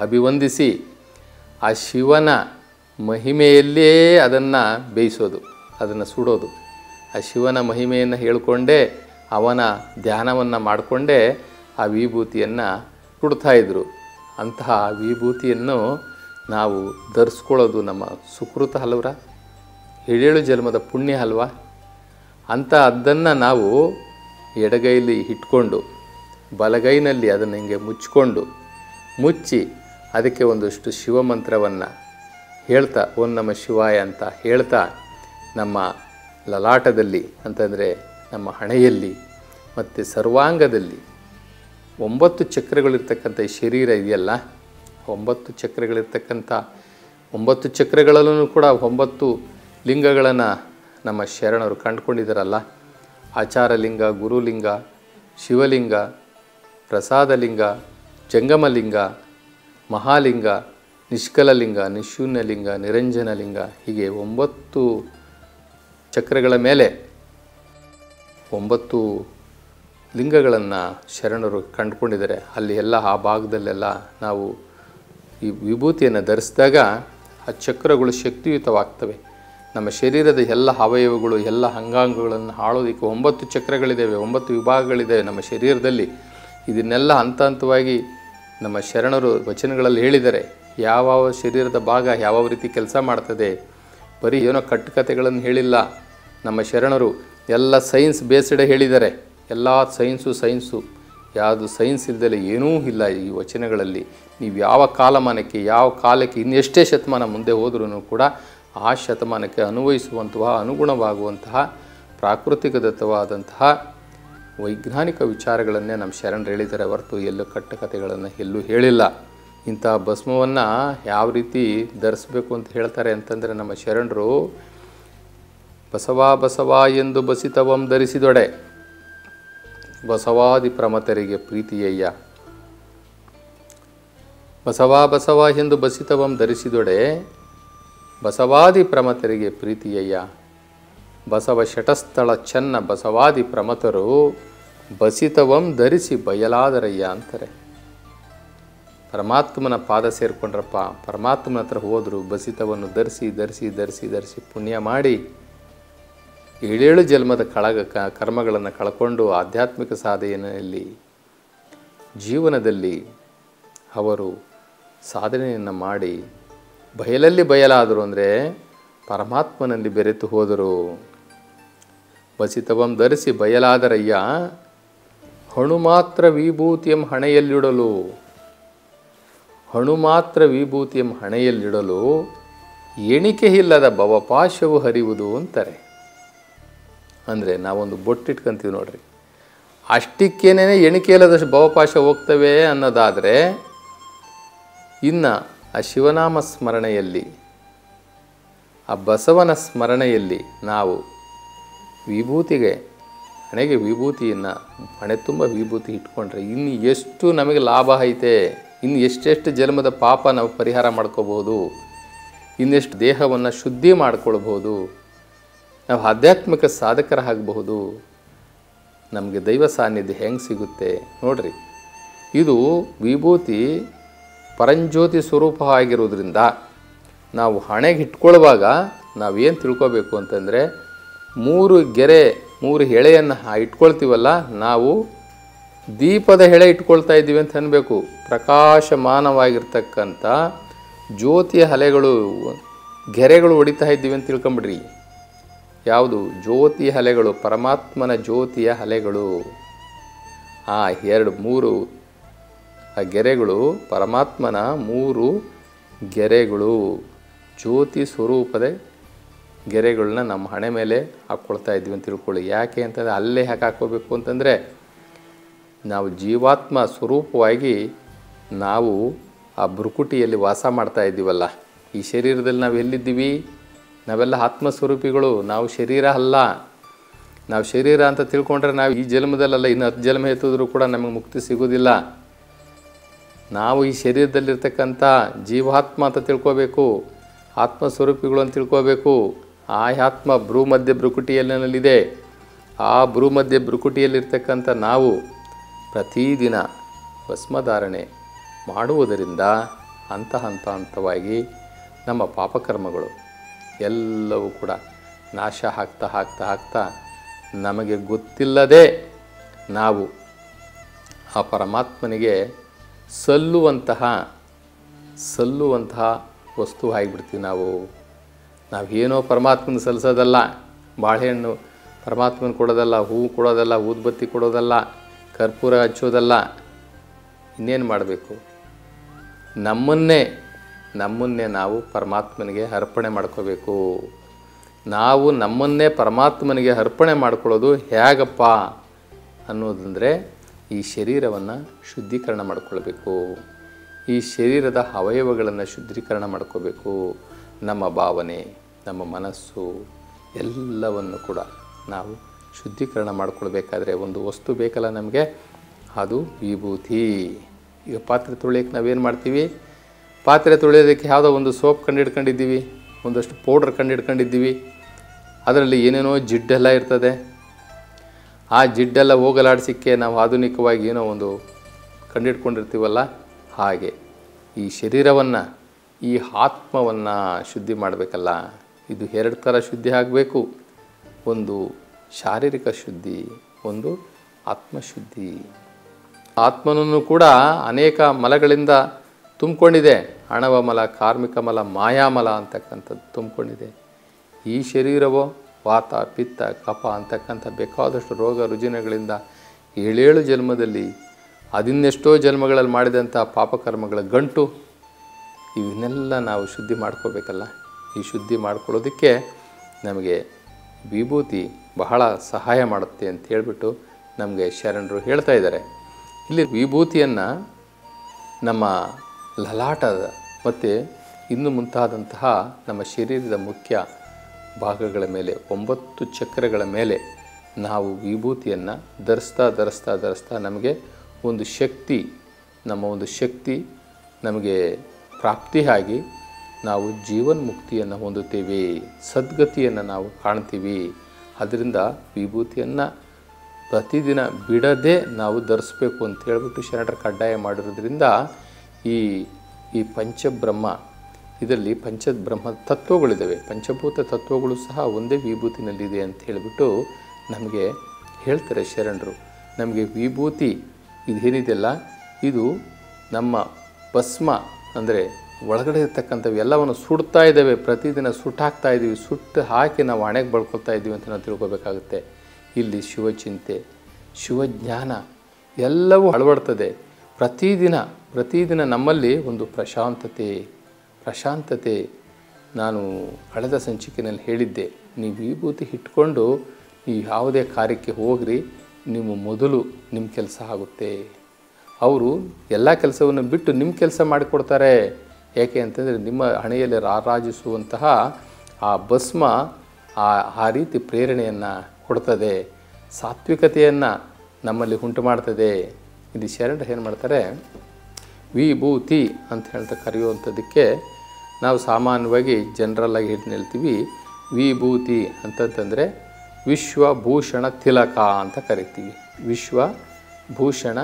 Speaker 1: ಅಭಿವಂದಿಸಿ, ಆ ಶಿವನ ಮಹಿಮೆಯಲ್ಲೇ ಅದನ್ನು ಬೇಯಿಸೋದು, ಅದನ್ನು ಸುಡೋದು. ಆ ಶಿವನ ಮಹಿಮೆಯನ್ನು ಹೇಳಿಕೊಂಡೇ, ಅವನ ಧ್ಯಾನವನ್ನು ಮಾಡಿಕೊಂಡೇ, ಆ ವಿಭೂತಿಯನ್ನು ಸುಡ್ತಾಯಿದ್ರು ಅಂತಹ ವಿಭೂತಿಯನ್ನು ನಾವು ಧರಿಸ್ಕೊಳ್ಳೋದು ನಮ್ಮ ಸುಕೃತ ಹಲ್ವರ ಏಳೇಳು ಜನ್ಮದ ಪುಣ್ಯ ಅಲ್ವಾ? ಅಂತ ಅದನ್ನು ನಾವು ಎಡಗೈಲಿ ಇಟ್ಕೊಂಡು, ಬಲಗೈನಲ್ಲಿ ಅದನ್ನು ಹಿಂಗೆ ಮುಚ್ಚಿಕೊಂಡು ಮುಚ್ಚಿ ಅದಕ್ಕೆ ಒಂದಷ್ಟು ಶಿವಮಂತ್ರವನ್ನು ಹೇಳ್ತಾ, ಓಂ ನಮ್ಮ ಶಿವಾಯ ಅಂತ ಹೇಳ್ತಾ, ನಮ್ಮ ಲಲಾಟದಲ್ಲಿ ಅಂತಂದರೆ ನಮ್ಮ ಹಣೆಯಲ್ಲಿ ಮತ್ತು ಸರ್ವಾಂಗದಲ್ಲಿ ಒಂಬತ್ತು ಚಕ್ರಗಳಿರ್ತಕ್ಕಂಥ ಈ ಶರೀರ ಇದೆಯಲ್ಲ, ಒಂಬತ್ತು ಚಕ್ರಗಳಿರ್ತಕ್ಕಂಥ, ಒಂಬತ್ತು ಚಕ್ರಗಳಲ್ಲೂ ಕೂಡ ಒಂಬತ್ತು ಲಿಂಗಗಳನ್ನು ನಮ್ಮ ಶರಣರು ಕಂಡುಕೊಂಡಿದ್ದಾರಲ್ಲ. ಆಚಾರಲಿಂಗ, ಗುರುಲಿಂಗ, ಶಿವಲಿಂಗ, ಪ್ರಸಾದಲಿಂಗ, ಜಂಗಮಲಿಂಗ, ಮಹಾಲಿಂಗ, ನಿಷ್ಕಲಲಿಂಗ, ನಿಶೂನ್ಯಲಿಂಗ, ನಿರಂಜನಲಿಂಗ, ಹೀಗೆ ಒಂಬತ್ತು ಚಕ್ರಗಳ ಮೇಲೆ ಒಂಬತ್ತು ಲಿಂಗಗಳನ್ನು ಶರಣರು ಕಂಡುಕೊಂಡಿದ್ದಾರೆ. ಅಲ್ಲಿ ಎಲ್ಲ ಆ ಭಾಗದಲ್ಲೆಲ್ಲ ನಾವು ಈ ವಿಭೂತಿಯನ್ನು ಧರಿಸಿದಾಗ ಆ ಚಕ್ರಗಳು ಶಕ್ತಿಯುತವಾಗ್ತವೆ. ನಮ್ಮ ಶರೀರದ ಎಲ್ಲ ಅವಯವಗಳು, ಎಲ್ಲ ಅಂಗಾಂಗಗಳನ್ನು ಆಳೋದಕ್ಕೆ ಒಂಬತ್ತು ಚಕ್ರಗಳಿದ್ದಾವೆ, ಒಂಬತ್ತು ವಿಭಾಗಗಳಿದ್ದಾವೆ ನಮ್ಮ ಶರೀರದಲ್ಲಿ. ಇದನ್ನೆಲ್ಲ ಹಂತ ಹಂತವಾಗಿ ನಮ್ಮ ಶರಣರು ವಚನಗಳಲ್ಲಿ ಹೇಳಿದ್ದಾರೆ. ಯಾವ ಶರೀರದ ಭಾಗ ಯಾವ ರೀತಿ ಕೆಲಸ ಮಾಡ್ತದೆ, ಬರೀ ಏನೋ ಕಟ್ಟುಕತೆಗಳನ್ನು ಹೇಳಿಲ್ಲ. ನಮ್ಮ ಶರಣರು ಎಲ್ಲ ಸೈನ್ಸ್ ಬೇಸ್ಡ್ ಹೇಳಿದ್ದಾರೆ. ಎಲ್ಲ ಸೈನ್ಸು ಸೈನ್ಸು. ಯಾವುದು ಸೈನ್ಸ್ ಇಲ್ದಲೆ ಏನೂ ಇಲ್ಲ ಈ ವಚನಗಳಲ್ಲಿ. ನೀವು ಯಾವ ಕಾಲಮಾನಕ್ಕೆ, ಯಾವ ಕಾಲಕ್ಕೆ, ಇನ್ನೆಷ್ಟೇ ಶತಮಾನ ಮುಂದೆ ಹೋದ್ರೂ ಕೂಡ ಆ ಶತಮಾನಕ್ಕೆ ಅನ್ವಯಿಸುವಂತಹ, ಅನುಗುಣವಾಗುವಂತಹ, ಪ್ರಾಕೃತಿಕದತ್ತವಾದಂತಹ ವೈಜ್ಞಾನಿಕ ವಿಚಾರಗಳನ್ನೇ ನಮ್ಮ ಶರಣರು ಹೇಳಿದ್ದಾರೆ. ಹೊರತು ಎಲ್ಲೂ ಕಟ್ಟುಕತೆಗಳನ್ನು ಎಲ್ಲೂ ಹೇಳಿಲ್ಲ. ಇಂಥ ಭಸ್ಮವನ್ನು ಯಾವ ರೀತಿ ಧರಿಸಬೇಕು ಅಂತ ಹೇಳ್ತಾರೆ ಅಂತಂದರೆ ನಮ್ಮ ಶರಣರು, ಬಸವ ಬಸವ ಎಂದು ಬಸಿತವಂ ಧರಿಸಿದೊಡೆ. ಬಸವಾದಿ ಪ್ರಮತರಿಗೆ ಪ್ರೀತಿಯಯ್ಯ. ಬಸವ ಬಸವ ಎಂದು ಬಸಿತವಂ ಧರಿಸಿದೊಡೆ ಬಸವಾದಿ ಪ್ರಮತರಿಗೆ ಪ್ರೀತಿಯಯ್ಯ. ಬಸವ ಶಟಸ್ಥಳ ಚೆನ್ನ ಬಸವಾದಿ ಪ್ರಮತರು ಬಸಿತವಂ ಧರಿಸಿ ಬಯಲಾದರಯ್ಯ ಅಂತಾರೆ. ಪರಮಾತ್ಮನ ಪಾದ ಸೇರಿಕೊಂಡ್ರಪ್ಪ, ಪರಮಾತ್ಮನ ಹತ್ರ ಹೋದರು, ಬಸಿತವನ್ನು ಧರಿಸಿ ಧರಿಸಿ ಧರಿಸಿ ಧರಿಸಿ ಪುಣ್ಯ ಮಾಡಿ. ಏಳೇಳು ಜನ್ಮದ ಕಳಗ ಕ, ಕರ್ಮಗಳನ್ನು ಕಳ್ಕೊಂಡು ಆಧ್ಯಾತ್ಮಿಕ ಸಾಧನೆಯಲ್ಲಿ, ಜೀವನದಲ್ಲಿ ಅವರು ಸಾಧನೆಯನ್ನು ಮಾಡಿ ಬಯಲಲ್ಲಿ ಬಯಲಾದರು ಅಂದರೆ ಪರಮಾತ್ಮನಲ್ಲಿ ಬೆರೆತು ಹೋದರು. ಬಸಿತವಂ ಧರಿಸಿ ಬಯಲಾದರಯ್ಯ ಹಣು ಮಾತ್ರ ವಿಭೂತಿಯಂ ಹಣೆಯಲ್ಲಿಡಲು ಹಣು ಮಾತ್ರ ವಿಭೂತಿಯಂ ಹಣೆಯಲ್ಲಿಡಲು ಎಣಿಕೆ ಇಲ್ಲದ ಭವಪಾಶವು ಹರಿಯುವುದು ಅಂತಾರೆ. ಅಂದರೆ ನಾವೊಂದು ಬೊಟ್ಟಿಟ್ಕೊಂತೀವಿ ನೋಡ್ರಿ. ಅಷ್ಟಕ್ಕೇನೇ ಎಣಿಕೆ ಇಲ್ಲದಷ್ಟು ಭವಪಾಶ ಹೋಗ್ತವೆ ಅನ್ನೋದಾದರೆ ಇನ್ನು ಆ ಶಿವನಾಮ ಸ್ಮರಣೆಯಲ್ಲಿ, ಆ ಬಸವನ ಸ್ಮರಣೆಯಲ್ಲಿ ನಾವು ವಿಭೂತಿಗೆ, ಹಣೆಗೆ ವಿಭೂತಿಯನ್ನು, ಹಣೆ ತುಂಬ ವಿಭೂತಿ ಇಟ್ಕೊಂಡ್ರೆ ಇನ್ನು ಎಷ್ಟು ನಮಗೆ ಲಾಭ ಐತೆ, ಇನ್ನು ಎಷ್ಟೆಷ್ಟು ಜನ್ಮದ ಪಾಪ ನಾವು ಪರಿಹಾರ ಮಾಡ್ಕೋಬೋದು ಇನ್ನೆಷ್ಟು ದೇಹವನ್ನು ಶುದ್ಧಿ ಮಾಡ್ಕೊಳ್ಬೋದು ನಾವು ಆಧ್ಯಾತ್ಮಿಕ ಸಾಧಕರಾಗಬಹುದು. ನಮಗೆ ದೈವ ಸಾನ್ನಿಧ್ಯ ಹೆಂಗೆ ಸಿಗುತ್ತೆ ನೋಡ್ರಿ. ಇದು ವಿಭೂತಿ ಪರಂಜ್ಯೋತಿ ಸ್ವರೂಪ ಆಗಿರೋದ್ರಿಂದ ನಾವು ಹಣೆಗೆ ಇಟ್ಕೊಳ್ಳುವಾಗ ನಾವೇನು ತಿಳ್ಕೊಬೇಕು ಅಂತಂದರೆ ಮೂರು ಗೆರೆ, ಮೂರು ಎಳೆಯನ್ನು ಇಟ್ಕೊಳ್ತೀವಲ್ಲ, ನಾವು ದೀಪದ ಎಳೆ ಇಟ್ಕೊಳ್ತಾ ಇದ್ದೀವಿ ಅಂತ ಅನ್ನಬೇಕು ಪ್ರಕಾಶಮಾನವಾಗಿರ್ತಕ್ಕಂಥ ಜ್ಯೋತಿಯ ಅಲೆಗಳು ಗೆರೆಗಳು ಹೊಡಿತಾ ಇದ್ದೀವಿ ಅಂತ ತಿಳ್ಕೊಂಬಿಡ್ರಿ. ಯಾವುದು? ಜ್ಯೋತಿ ಅಲೆಗಳು ಪರಮಾತ್ಮನ ಜ್ಯೋತಿಯ ಅಲೆಗಳು ಆ ಎರಡು, ಮೂರು ಆ ಗೆರೆಗಳು, ಪರಮಾತ್ಮನ ಮೂರು ಗೆರೆಗಳು. ಜ್ಯೋತಿ ಸ್ವರೂಪದ ಗೆರೆಗಳನ್ನ ನಮ್ಮ ಹಣೆ ಮೇಲೆ ಹಾಕ್ಕೊಳ್ತಾ ಇದ್ವಿ ಅಂತ ತಿಳ್ಕೊಳ್ಳಿ. ಯಾಕೆ ಅಂತಂದರೆ ಅಲ್ಲೇ ಯಾಕೆ ಹಾಕ್ಕೋಬೇಕು ಅಂತಂದರೆ ನಾವು ಜೀವಾತ್ಮ ಸ್ವರೂಪವಾಗಿ ನಾವು ಆ ಬ್ರುಕುಟಿಯಲ್ಲಿ ವಾಸ ಮಾಡ್ತಾ ಇದ್ದೀವಲ್ಲ. ಈ ಶರೀರದಲ್ಲಿ ನಾವು ಎಲ್ಲಿದ್ದೀವಿ? ನಾವೆಲ್ಲ ಆತ್ಮಸ್ವರೂಪಿಗಳು, ನಾವು ಶರೀರ ಅಲ್ಲ. ನಾವು ಶರೀರ ಅಂತ ತಿಳ್ಕೊಂಡ್ರೆ ನಾವು ಈ ಜನ್ಮದಲ್ಲಲ್ಲ, ಇನ್ನು ಹತ್ತು ಜನ್ಮ ಎತ್ತಿದ್ರೂ ಕೂಡ ನಮಗೆ ಮುಕ್ತಿ ಸಿಗೋದಿಲ್ಲ ನಾವು ಈ ಶರೀರದಲ್ಲಿರ್ತಕ್ಕಂಥ ಜೀವಾತ್ಮ ಅಂತ ತಿಳ್ಕೋಬೇಕು, ಆತ್ಮಸ್ವರೂಪಿಗಳು ಅಂತ ತಿಳ್ಕೋಬೇಕು. ಆ ಆತ್ಮ ಭ್ರೂ ಮಧ್ಯ ಭ್ರುಕುಟಿಯಲ್ಲಿದೆ ಆ ಭ್ರೂ ಮಧ್ಯ ಭ್ರುಕುಟಿಯಲ್ಲಿರ್ತಕ್ಕಂಥ ನಾವು ಪ್ರತಿದಿನ ಭಸ್ಮಧಾರಣೆ ಮಾಡುವುದರಿಂದ ಹಂತ ಹಂತ ಹಂತವಾಗಿ ನಮ್ಮ ಪಾಪಕರ್ಮಗಳು ಎಲ್ಲವೂ ಕೂಡ ನಾಶ ಹಾಕ್ತಾ ಹಾಕ್ತಾ ಹಾಕ್ತಾ ನಮಗೆ ಗೊತ್ತಿಲ್ಲದೆ ನಾವು ಆ ಪರಮಾತ್ಮನಿಗೆ ಸಲ್ಲುವಂತಹ ಸಲ್ಲುವಂತಹ ವಸ್ತು ಆಗಿಬಿಡ್ತೀವಿ ನಾವು. ನಾವೇನೋ ಪರಮಾತ್ಮನ ಸಲ್ಲಿಸೋದಲ್ಲ ಬಾಳೆಹಣ್ಣು ಪರಮಾತ್ಮನ ಕೊಡೋದಲ್ಲ ಹೂವು ಕೊಡೋದಲ್ಲ, ಊದ್ಬತ್ತಿ ಕೊಡೋದಲ್ಲ, ಕರ್ಪೂರ ಹಚ್ಚೋದಲ್ಲ, ಇನ್ನೇನು ಮಾಡಬೇಕು? ನಮ್ಮನ್ನೇ ನಮ್ಮನ್ನೇ ನಾವು ಪರಮಾತ್ಮನಿಗೆ ಅರ್ಪಣೆ ಮಾಡ್ಕೋಬೇಕು. ನಾವು ನಮ್ಮನ್ನೇ ಪರಮಾತ್ಮನಿಗೆ ಅರ್ಪಣೆ ಮಾಡ್ಕೊಳ್ಳೋದು ಹೇಗಪ್ಪ ಅನ್ನೋದಂದರೆ ಈ ಶರೀರವನ್ನು ಶುದ್ಧೀಕರಣ ಮಾಡ್ಕೊಳ್ಬೇಕು. ಈ ಶರೀರದ ಅವಯವಗಳನ್ನು ಶುದ್ಧೀಕರಣ ಮಾಡ್ಕೋಬೇಕು. ನಮ್ಮ ಭಾವನೆ, ನಮ್ಮ ಮನಸ್ಸು ಎಲ್ಲವನ್ನು ಕೂಡ ನಾವು ಶುದ್ಧೀಕರಣ ಮಾಡ್ಕೊಳ್ಬೇಕಾದ್ರೆ ಒಂದು ವಸ್ತು ಬೇಕಲ್ಲ ನಮಗೆ? ಅದು ವಿಭೂತಿ. ಈಗ ಪಾತ್ರೆ ತೊಳೆಯೋಕ್ಕೆ ನಾವೇನು ಮಾಡ್ತೀವಿ? ಪಾತ್ರೆ ತೊಳೆಯೋದಕ್ಕೆ ಯಾವುದೋ ಒಂದು ಸೋಪ್ ಕಂಡು ಹಿಡ್ಕೊಂಡಿದ್ದೀವಿ ಒಂದಷ್ಟು ಪೌಡ್ರ್ ಕಂಡು ಹಿಡ್ಕೊಂಡಿದ್ದೀವಿ ಅದರಲ್ಲಿ ಏನೇನೋ ಜಿಡ್ಡೆಲ್ಲ ಇರ್ತದೆ. ಆ ಜಿಡ್ಡೆಲ್ಲ ಹೋಗಲಾಡಿಸಿಕ್ಕೆ ನಾವು ಆಧುನಿಕವಾಗಿ ಏನೋ ಒಂದು ಕಂಡಿಡ್ಕೊಂಡಿರ್ತೀವಲ್ಲ, ಹಾಗೆ. ಈ ಶರೀರವನ್ನು, ಈ ಆತ್ಮವನ್ನು ಶುದ್ಧಿ ಮಾಡಬೇಕಲ್ಲ, ಇದು ಎರಡು ಥರ ಶುದ್ಧಿ ಆಗಬೇಕು. ಒಂದು ಶಾರೀರಿಕ ಶುದ್ಧಿ, ಒಂದು ಆತ್ಮಶುದ್ಧಿ. ಆತ್ಮನನ್ನು ಕೂಡ ಅನೇಕ ಮಲಗಳಿಂದ ತುಂಬಿಕೊಂಡಿದೆ. ಹಣವ ಮಲ, ಕಾರ್ಮಿಕ ಮಲ ಮಾಯಾಮಲ ಅಂತಕ್ಕಂಥದ್ದು ತುಂಬಿಕೊಂಡಿದೆ. ಈ ಶರೀರವೋ ವಾತ, ಪಿತ್ತ, ಕಫ ಅಂತಕ್ಕಂಥ ಬೇಕಾದಷ್ಟು ರೋಗ ರುಜಿನಗಳಿಂದ ಏಳೇಳು ಜನ್ಮದಲ್ಲಿ ಅದಿನ್ನೆಷ್ಟೋ ಜನ್ಮಗಳಲ್ಲಿ ಮಾಡಿದಂಥ ಪಾಪಕರ್ಮಗಳ ಗಂಟು, ಇವನ್ನೆಲ್ಲ ನಾವು ಶುದ್ಧಿ ಮಾಡ್ಕೋಬೇಕಲ್ಲ? ಈ ಶುದ್ಧಿ ಮಾಡ್ಕೊಳ್ಳೋದಕ್ಕೆ ನಮಗೆ ವಿಭೂತಿ ಬಹಳ ಸಹಾಯ ಮಾಡುತ್ತೆ ಅಂತ ಹೇಳಿಬಿಟ್ಟು ನಮಗೆ ಶರಣರು ಹೇಳ್ತಾ ಇದ್ದಾರೆ. ಇಲ್ಲಿ ವಿಭೂತಿಯನ್ನು ನಮ್ಮ ಲಲಾಟದ ಮತ್ತು ಇನ್ನು ಮುಂತಾದಂತಹ ನಮ್ಮ ಶರೀರದ ಮುಖ್ಯ ಭಾಗಗಳ ಮೇಲೆ, ಒಂಬತ್ತು ಚಕ್ರಗಳ ಮೇಲೆ ನಾವು ವಿಭೂತಿಯನ್ನು ಧರಿಸ್ತಾ ಧರಿಸ್ತಾ ಧರಿಸ್ತಾ ನಮಗೆ ಒಂದು ಶಕ್ತಿ, ನಮ್ಮ ಒಂದು ಶಕ್ತಿ ನಮಗೆ ಪ್ರಾಪ್ತಿಯಾಗಿ ನಾವು ಜೀವನ್ಮುಕ್ತಿಯನ್ನು ಹೊಂದುತ್ತೇವೆ, ಸದ್ಗತಿಯನ್ನು ನಾವು ಕಾಣ್ತೀವಿ. ಅದರಿಂದ ವಿಭೂತಿಯನ್ನು ಪ್ರತಿದಿನ ಬಿಡದೆ ನಾವು ಧರಿಸ್ಬೇಕು ಅಂತ ಹೇಳ್ಬಿಟ್ಟು ಶರಣರ ಕಡ್ಡಾಯ ಮಾಡಿರೋದ್ರಿಂದ ಈ ಈ ಪಂಚಬ್ರಹ್ಮ, ಇದರಲ್ಲಿ ಪಂಚಬ್ರಹ್ಮ ತತ್ವಗಳಿದ್ದಾವೆ. ಪಂಚಭೂತ ತತ್ವಗಳು ಸಹ ಒಂದೇ ವಿಭೂತಿನಲ್ಲಿದೆ ಅಂತ ಹೇಳಿಬಿಟ್ಟು ನಮಗೆ ಹೇಳ್ತಾರೆ ಶರಣರು. ನಮಗೆ ವಿಭೂತಿ ಇದೇನಿದೆಯಲ್ಲ, ಇದು ನಮ್ಮ ಭಸ್ಮ, ಅಂದರೆ ಒಳಗಡೆ ಇರ್ತಕ್ಕಂಥವು ಎಲ್ಲವನ್ನು ಸುಡ್ತಾ ಇದ್ದಾವೆ. ಪ್ರತಿದಿನ ಸುಟ್ಟಾಕ್ತಾ ಇದ್ದೀವಿ. ಸುಟ್ಟು ಹಾಕಿ ನಾವು ಹಣೆಗೆ ಬಳ್ಕೊಳ್ತಾ ಇದ್ದೀವಿ ಅಂತ ನಾವು ತಿಳ್ಕೊಬೇಕಾಗುತ್ತೆ. ಇಲ್ಲಿ ಶಿವಚಿಂತೆ, ಶಿವಜ್ಞಾನ, ಎಲ್ಲವೂ ಅಳವಡ್ತದೆ. ಪ್ರತಿದಿನ ಪ್ರತಿದಿನ ನಮ್ಮಲ್ಲಿ ಒಂದು ಪ್ರಶಾಂತತೆ ಪ್ರಶಾಂತತೆ ನಾನು ಕಳೆದ ಸಂಚಿಕೆಯಲ್ಲಿ ಹೇಳಿದ್ದೆ. ನೀವು ವಿಭೂತಿ ಇಟ್ಕೊಂಡು ನೀವು ಯಾವುದೇ ಕಾರ್ಯಕ್ಕೆ ಹೋಗ್ರಿ, ನಿಮ್ಮ ಮೊದಲು ನಿಮ್ಮ ಕೆಲಸ ಆಗುತ್ತೆ. ಅವರು ಎಲ್ಲ ಕೆಲಸವನ್ನು ಬಿಟ್ಟು ನಿಮ್ಮ ಕೆಲಸ ಮಾಡಿಕೊಡ್ತಾರೆ. ಏಕೆ ಅಂತಂದರೆ ನಿಮ್ಮ ಹಣೆಯಲ್ಲಿ ರಾರಾಜಿಸುವಂತಹ ಆ ಭಸ್ಮ ಆ ಆ ರೀತಿ ಪ್ರೇರಣೆಯನ್ನು ಕೊಡ್ತದೆ. ಸಾತ್ವಿಕತೆಯನ್ನು ನಮ್ಮಲ್ಲಿ ಉಂಟು ಮಾಡ್ತದೆ ಇಲ್ಲಿ ಶರಣರು ಏನು ಮಾಡ್ತಾರೆ? ವಿಭೂತಿ ಅಂತ ಹೇಳ್ತಾ ಕರೆಯುವಂಥದ್ದಕ್ಕೆ ನಾವು ಸಾಮಾನ್ಯವಾಗಿ ಜನರಲ್ಲಾಗಿ ಹೇಳ್ತೀನಿ ಹೇಳ್ತೀವಿ ವಿಭೂತಿ ಅಂತಂತಂದರೆ ವಿಶ್ವಭೂಷಣ ತಿಲಕ ಅಂತ ಕರಿತೀವಿ. ವಿಶ್ವಭೂಷಣ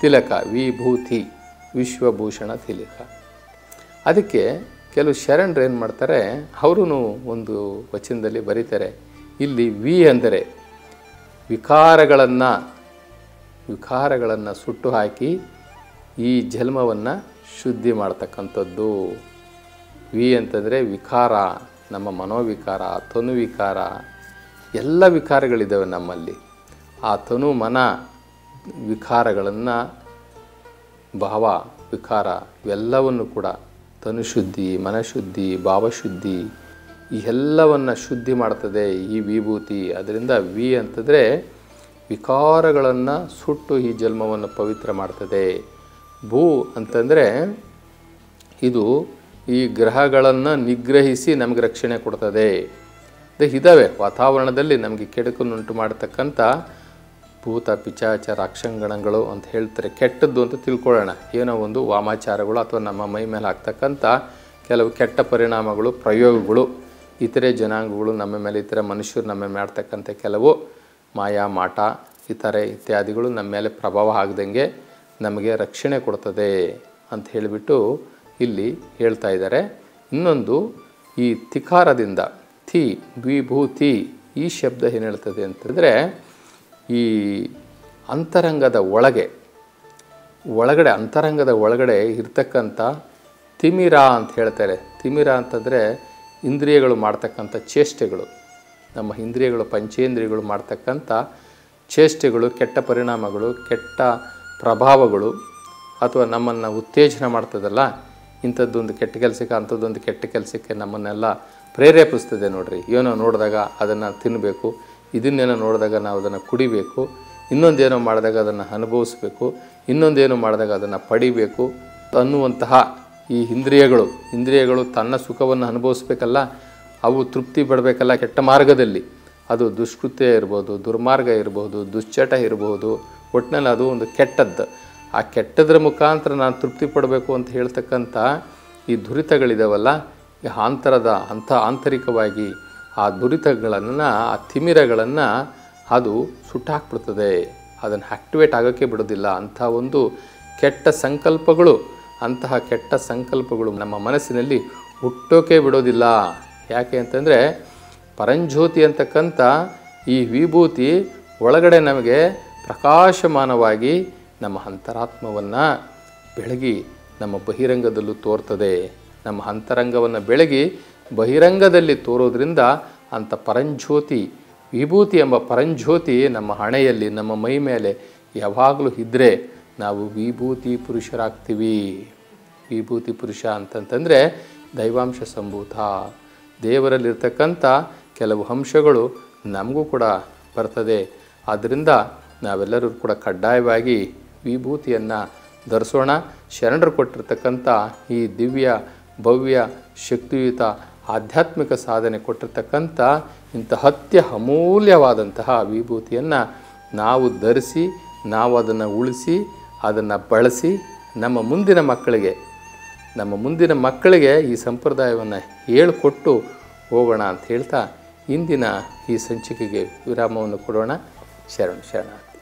Speaker 1: ತಿಲಕ, ವಿಭೂತಿ, ವಿಶ್ವಭೂಷಣ ತಿಲಕ. ಅದಕ್ಕೆ ಕೆಲವು ಶರಣರು ಏನು ಮಾಡ್ತಾರೆ ಅವರು ಒಂದು ವಚನದಲ್ಲಿ ಬರೀತಾರೆ, ಇಲ್ಲಿ ವಿ ಅಂದರೆ ವಿಕಾರಗಳನ್ನು ವಿಕಾರಗಳನ್ನು ಸುಟ್ಟು ಹಾಕಿ ಈ ಜನ್ಮವನ್ನು ಶುದ್ಧಿ ಮಾಡ್ತಕ್ಕಂಥದ್ದು. ವಿ ಅಂತಂದರೆ ವಿಕಾರ, ನಮ್ಮ ಮನೋವಿಕಾರ ತನು ವಿಕಾರ ಎಲ್ಲ ವಿಕಾರಗಳಿದ್ದಾವೆ ನಮ್ಮಲ್ಲಿ. ಆ ತನು ಮನ ವಿಕಾರಗಳನ್ನು, ಭಾವ ವಿಕಾರ ಇವೆಲ್ಲವನ್ನು ಕೂಡ ತನುಶುದ್ಧಿ, ಮನಶುದ್ಧಿ, ಭಾವಶುದ್ಧಿ ಈ ಎಲ್ಲವನ್ನು ಶುದ್ಧಿ ಮಾಡ್ತದೆ ಈ ವಿಭೂತಿ. ಅದರಿಂದ ವಿ ಅಂತಂದರೆ ವಿಕಾರಗಳನ್ನು ಸುಟ್ಟು ಈ ಜನ್ಮವನ್ನು ಪವಿತ್ರ ಮಾಡ್ತದೆ. ಭೂ ಅಂತಂದರೆ ಇದು ಈ ಗ್ರಹಗಳನ್ನು ನಿಗ್ರಹಿಸಿ ನಮಗೆ ರಕ್ಷಣೆ ಕೊಡ್ತದೆ. ಇದಾವೆ. ವಾತಾವರಣದಲ್ಲಿ ನಮಗೆ ಕೆಡುಕನ್ನುಂಟು ಮಾಡತಕ್ಕಂಥ ಭೂತ, ಪಿಚಾಚ, ರಾಕ್ಷಂಗಣಗಳು ಅಂತ ಹೇಳ್ತಾರೆ. ಕೆಟ್ಟದ್ದು ಅಂತ ತಿಳ್ಕೊಳ್ಳೋಣ. ಏನೋ ಒಂದು ವಾಮಾಚಾರಗಳು ಅಥವಾ ನಮ್ಮ ಮೈ ಮೇಲೆ ಆಗ್ತಕ್ಕಂಥ ಕೆಲವು ಕೆಟ್ಟ ಪರಿಣಾಮಗಳು, ಪ್ರಯೋಗಗಳು, ಇತರೆ ಜನಾಂಗಗಳು ನಮ್ಮ ಮೇಲೆ, ಇತರ ಮನುಷ್ಯರು ನಮ್ಮ ಮೇಲೆ ಮಾಡ್ತಕ್ಕಂಥ ಕೆಲವು ಮಾಯಾ, ಮಾಟ, ಇತರೆ ಇತ್ಯಾದಿಗಳು ನಮ್ಮ ಮೇಲೆ ಪ್ರಭಾವ ಆಗದಂಗೆ ನಮಗೆ ರಕ್ಷಣೆ ಕೊಡ್ತದೆ ಅಂತ ಹೇಳಿಬಿಟ್ಟು ಇಲ್ಲಿ ಹೇಳ್ತಾ ಇದ್ದಾರೆ. ಇನ್ನೊಂದು, ಈ ತಿಕಾರದಿಂದ ಥಿ, ದ್ವಿಭೂತಿ, ಈ ಶಬ್ದ ಏನು ಹೇಳ್ತದೆ ಅಂತಂದರೆ, ಈ ಅಂತರಂಗದ ಒಳಗೆ, ಒಳಗಡೆ, ಅಂತರಂಗದ ಒಳಗಡೆ ಇರ್ತಕ್ಕಂಥ ತಿಮಿರ ಅಂತ ಹೇಳ್ತಾರೆ ತಿಮಿರ ಅಂತಂದರೆ ಇಂದ್ರಿಯಗಳು ಮಾಡ್ತಕ್ಕಂಥ ಚೇಷ್ಟೆಗಳು. ನಮ್ಮ ಇಂದ್ರಿಯಗಳು, ಪಂಚೇಂದ್ರಿಯಗಳು ಮಾಡ್ತಕ್ಕಂಥ ಚೇಷ್ಟೆಗಳು, ಕೆಟ್ಟ ಪರಿಣಾಮಗಳು, ಕೆಟ್ಟ ಪ್ರಭಾವಗಳು ಅಥವಾ ನಮ್ಮನ್ನು ಉತ್ತೇಜನ ಮಾಡ್ತದಲ್ಲ? ಇಂಥದ್ದೊಂದು ಕೆಟ್ಟ ಕೆಲಸಕ್ಕೆ, ಅಂಥದ್ದೊಂದು ಕೆಟ್ಟ ಕೆಲಸಕ್ಕೆ ನಮ್ಮನ್ನೆಲ್ಲ ಪ್ರೇರೇಪಿಸ್ತದೆ ನೋಡಿರಿ. ಏನೋ ನೋಡಿದಾಗ ಅದನ್ನು ತಿನ್ನಬೇಕು ಇದನ್ನೇನೋ ನೋಡಿದಾಗ ನಾವು ಅದನ್ನು ಕುಡಿಬೇಕು, ಇನ್ನೊಂದೇನೋ ಮಾಡಿದಾಗ ಅದನ್ನು ಅನುಭವಿಸ್ಬೇಕು, ಇನ್ನೊಂದೇನೋ ಮಾಡಿದಾಗ ಅದನ್ನು ಪಡಿಬೇಕು ಅನ್ನುವಂತಹ ಈ ಇಂದ್ರಿಯಗಳು. ಇಂದ್ರಿಯಗಳು ತನ್ನ ಸುಖವನ್ನು ಅನುಭವಿಸ್ಬೇಕಲ್ಲ, ಅವು ತೃಪ್ತಿ ಪಡಬೇಕಲ್ಲ ಕೆಟ್ಟ ಮಾರ್ಗದಲ್ಲಿ. ಅದು ದುಷ್ಕೃತ್ಯ ಇರ್ಬೋದು, ದುರ್ಮಾರ್ಗ ಇರ್ಬೋದು, ದುಶ್ಚಟ ಇರ್ಬೋದು ಒಟ್ಟಿನಲ್ಲಿ ಅದು ಒಂದು ಕೆಟ್ಟದ್ದು. ಆ ಕೆಟ್ಟದ್ರ ಮುಖಾಂತರ ನಾನು ತೃಪ್ತಿ ಪಡಬೇಕು ಅಂತ ಹೇಳ್ತಕ್ಕಂಥ ಈ ದುರಿತಗಳಿದಾವಲ್ಲ, ಈ ಆಂತರದ ಅಂಥ ಆಂತರಿಕವಾಗಿ ಆ ದುರಿತಗಳನ್ನು, ಆ ತಿಮಿರಗಳನ್ನು ಅದು ಸುಟ್ಟಾಕ್ಬಿಡ್ತದೆ. ಅದನ್ನು ಆಕ್ಟಿವೇಟ್ ಆಗೋಕ್ಕೆ ಬಿಡೋದಿಲ್ಲ. ಅಂಥ ಒಂದು ಕೆಟ್ಟ ಸಂಕಲ್ಪಗಳು, ಅಂತಹ ಕೆಟ್ಟ ಸಂಕಲ್ಪಗಳು ನಮ್ಮ ಮನಸ್ಸಿನಲ್ಲಿ ಹುಟ್ಟೋಕೆ ಬಿಡೋದಿಲ್ಲ. ಯಾಕೆ ಅಂತಂದರೆ ಪರಂಜ್ಯೋತಿ ಅಂತಕ್ಕಂಥ ಈ ವಿಭೂತಿ ಒಳಗಡೆ ನಮಗೆ ಪ್ರಕಾಶಮಾನವಾಗಿ ನಮ್ಮ ಅಂತರಾತ್ಮವನ್ನು ಬೆಳಗಿ ನಮ್ಮ ಬಹಿರಂಗದಲ್ಲೂ ತೋರ್ತದೆ. ನಮ್ಮ ಅಂತರಂಗವನ್ನು ಬೆಳಗಿ ಬಹಿರಂಗದಲ್ಲಿ ತೋರೋದ್ರಿಂದ ಅಂಥ ಪರಂಜ್ಯೋತಿ, ವಿಭೂತಿ ಎಂಬ ಪರಂಜ್ಯೋತಿ ನಮ್ಮ ಹಣೆಯಲ್ಲಿ, ನಮ್ಮ ಮೈ ಮೇಲೆ ಯಾವಾಗಲೂ ಇದ್ದರೆ ನಾವು ವಿಭೂತಿ ಪುರುಷರಾಗ್ತೀವಿ. ವಿಭೂತಿ ಪುರುಷ ಅಂತಂತಂದರೆ ದೈವಾಂಶ ಸಂಭೂತ. ದೇವರಲ್ಲಿರ್ತಕ್ಕಂಥ ಕೆಲವು ಅಂಶಗಳು ನಮಗೂ ಕೂಡ ಬರ್ತದೆ. ಆದ್ದರಿಂದ ನಾವೆಲ್ಲರೂ ಕೂಡ ಕಡ್ಡಾಯವಾಗಿ ವಿಭೂತಿಯನ್ನು ಧರಿಸೋಣ. ಶರಣರು ಕೊಟ್ಟಿರ್ತಕ್ಕಂಥ ಈ ದಿವ್ಯ, ಭವ್ಯ, ಶಕ್ತಿಯುತ, ಆಧ್ಯಾತ್ಮಿಕ ಸಾಧನೆ ಕೊಟ್ಟಿರ್ತಕ್ಕಂಥ ಇಂಥ ಅತ್ಯ ಅಮೂಲ್ಯವಾದಂತಹ ವಿಭೂತಿಯನ್ನು ನಾವು ಧರಿಸಿ, ನಾವು ಅದನ್ನು ಉಳಿಸಿ, ಅದನ್ನು ಬಳಸಿ ನಮ್ಮ ಮುಂದಿನ ಮಕ್ಕಳಿಗೆ, ನಮ್ಮ ಮುಂದಿನ ಮಕ್ಕಳಿಗೆ ಈ ಸಂಪ್ರದಾಯವನ್ನು ಹೇಳಿಕೊಟ್ಟು ಹೋಗೋಣ ಅಂತ ಹೇಳ್ತಾ ಇಂದಿನ ಈ ಸಂಚಿಕೆಗೆ ವಿರಾಮವನ್ನು ಕೊಡೋಣ. Sharon Shannon.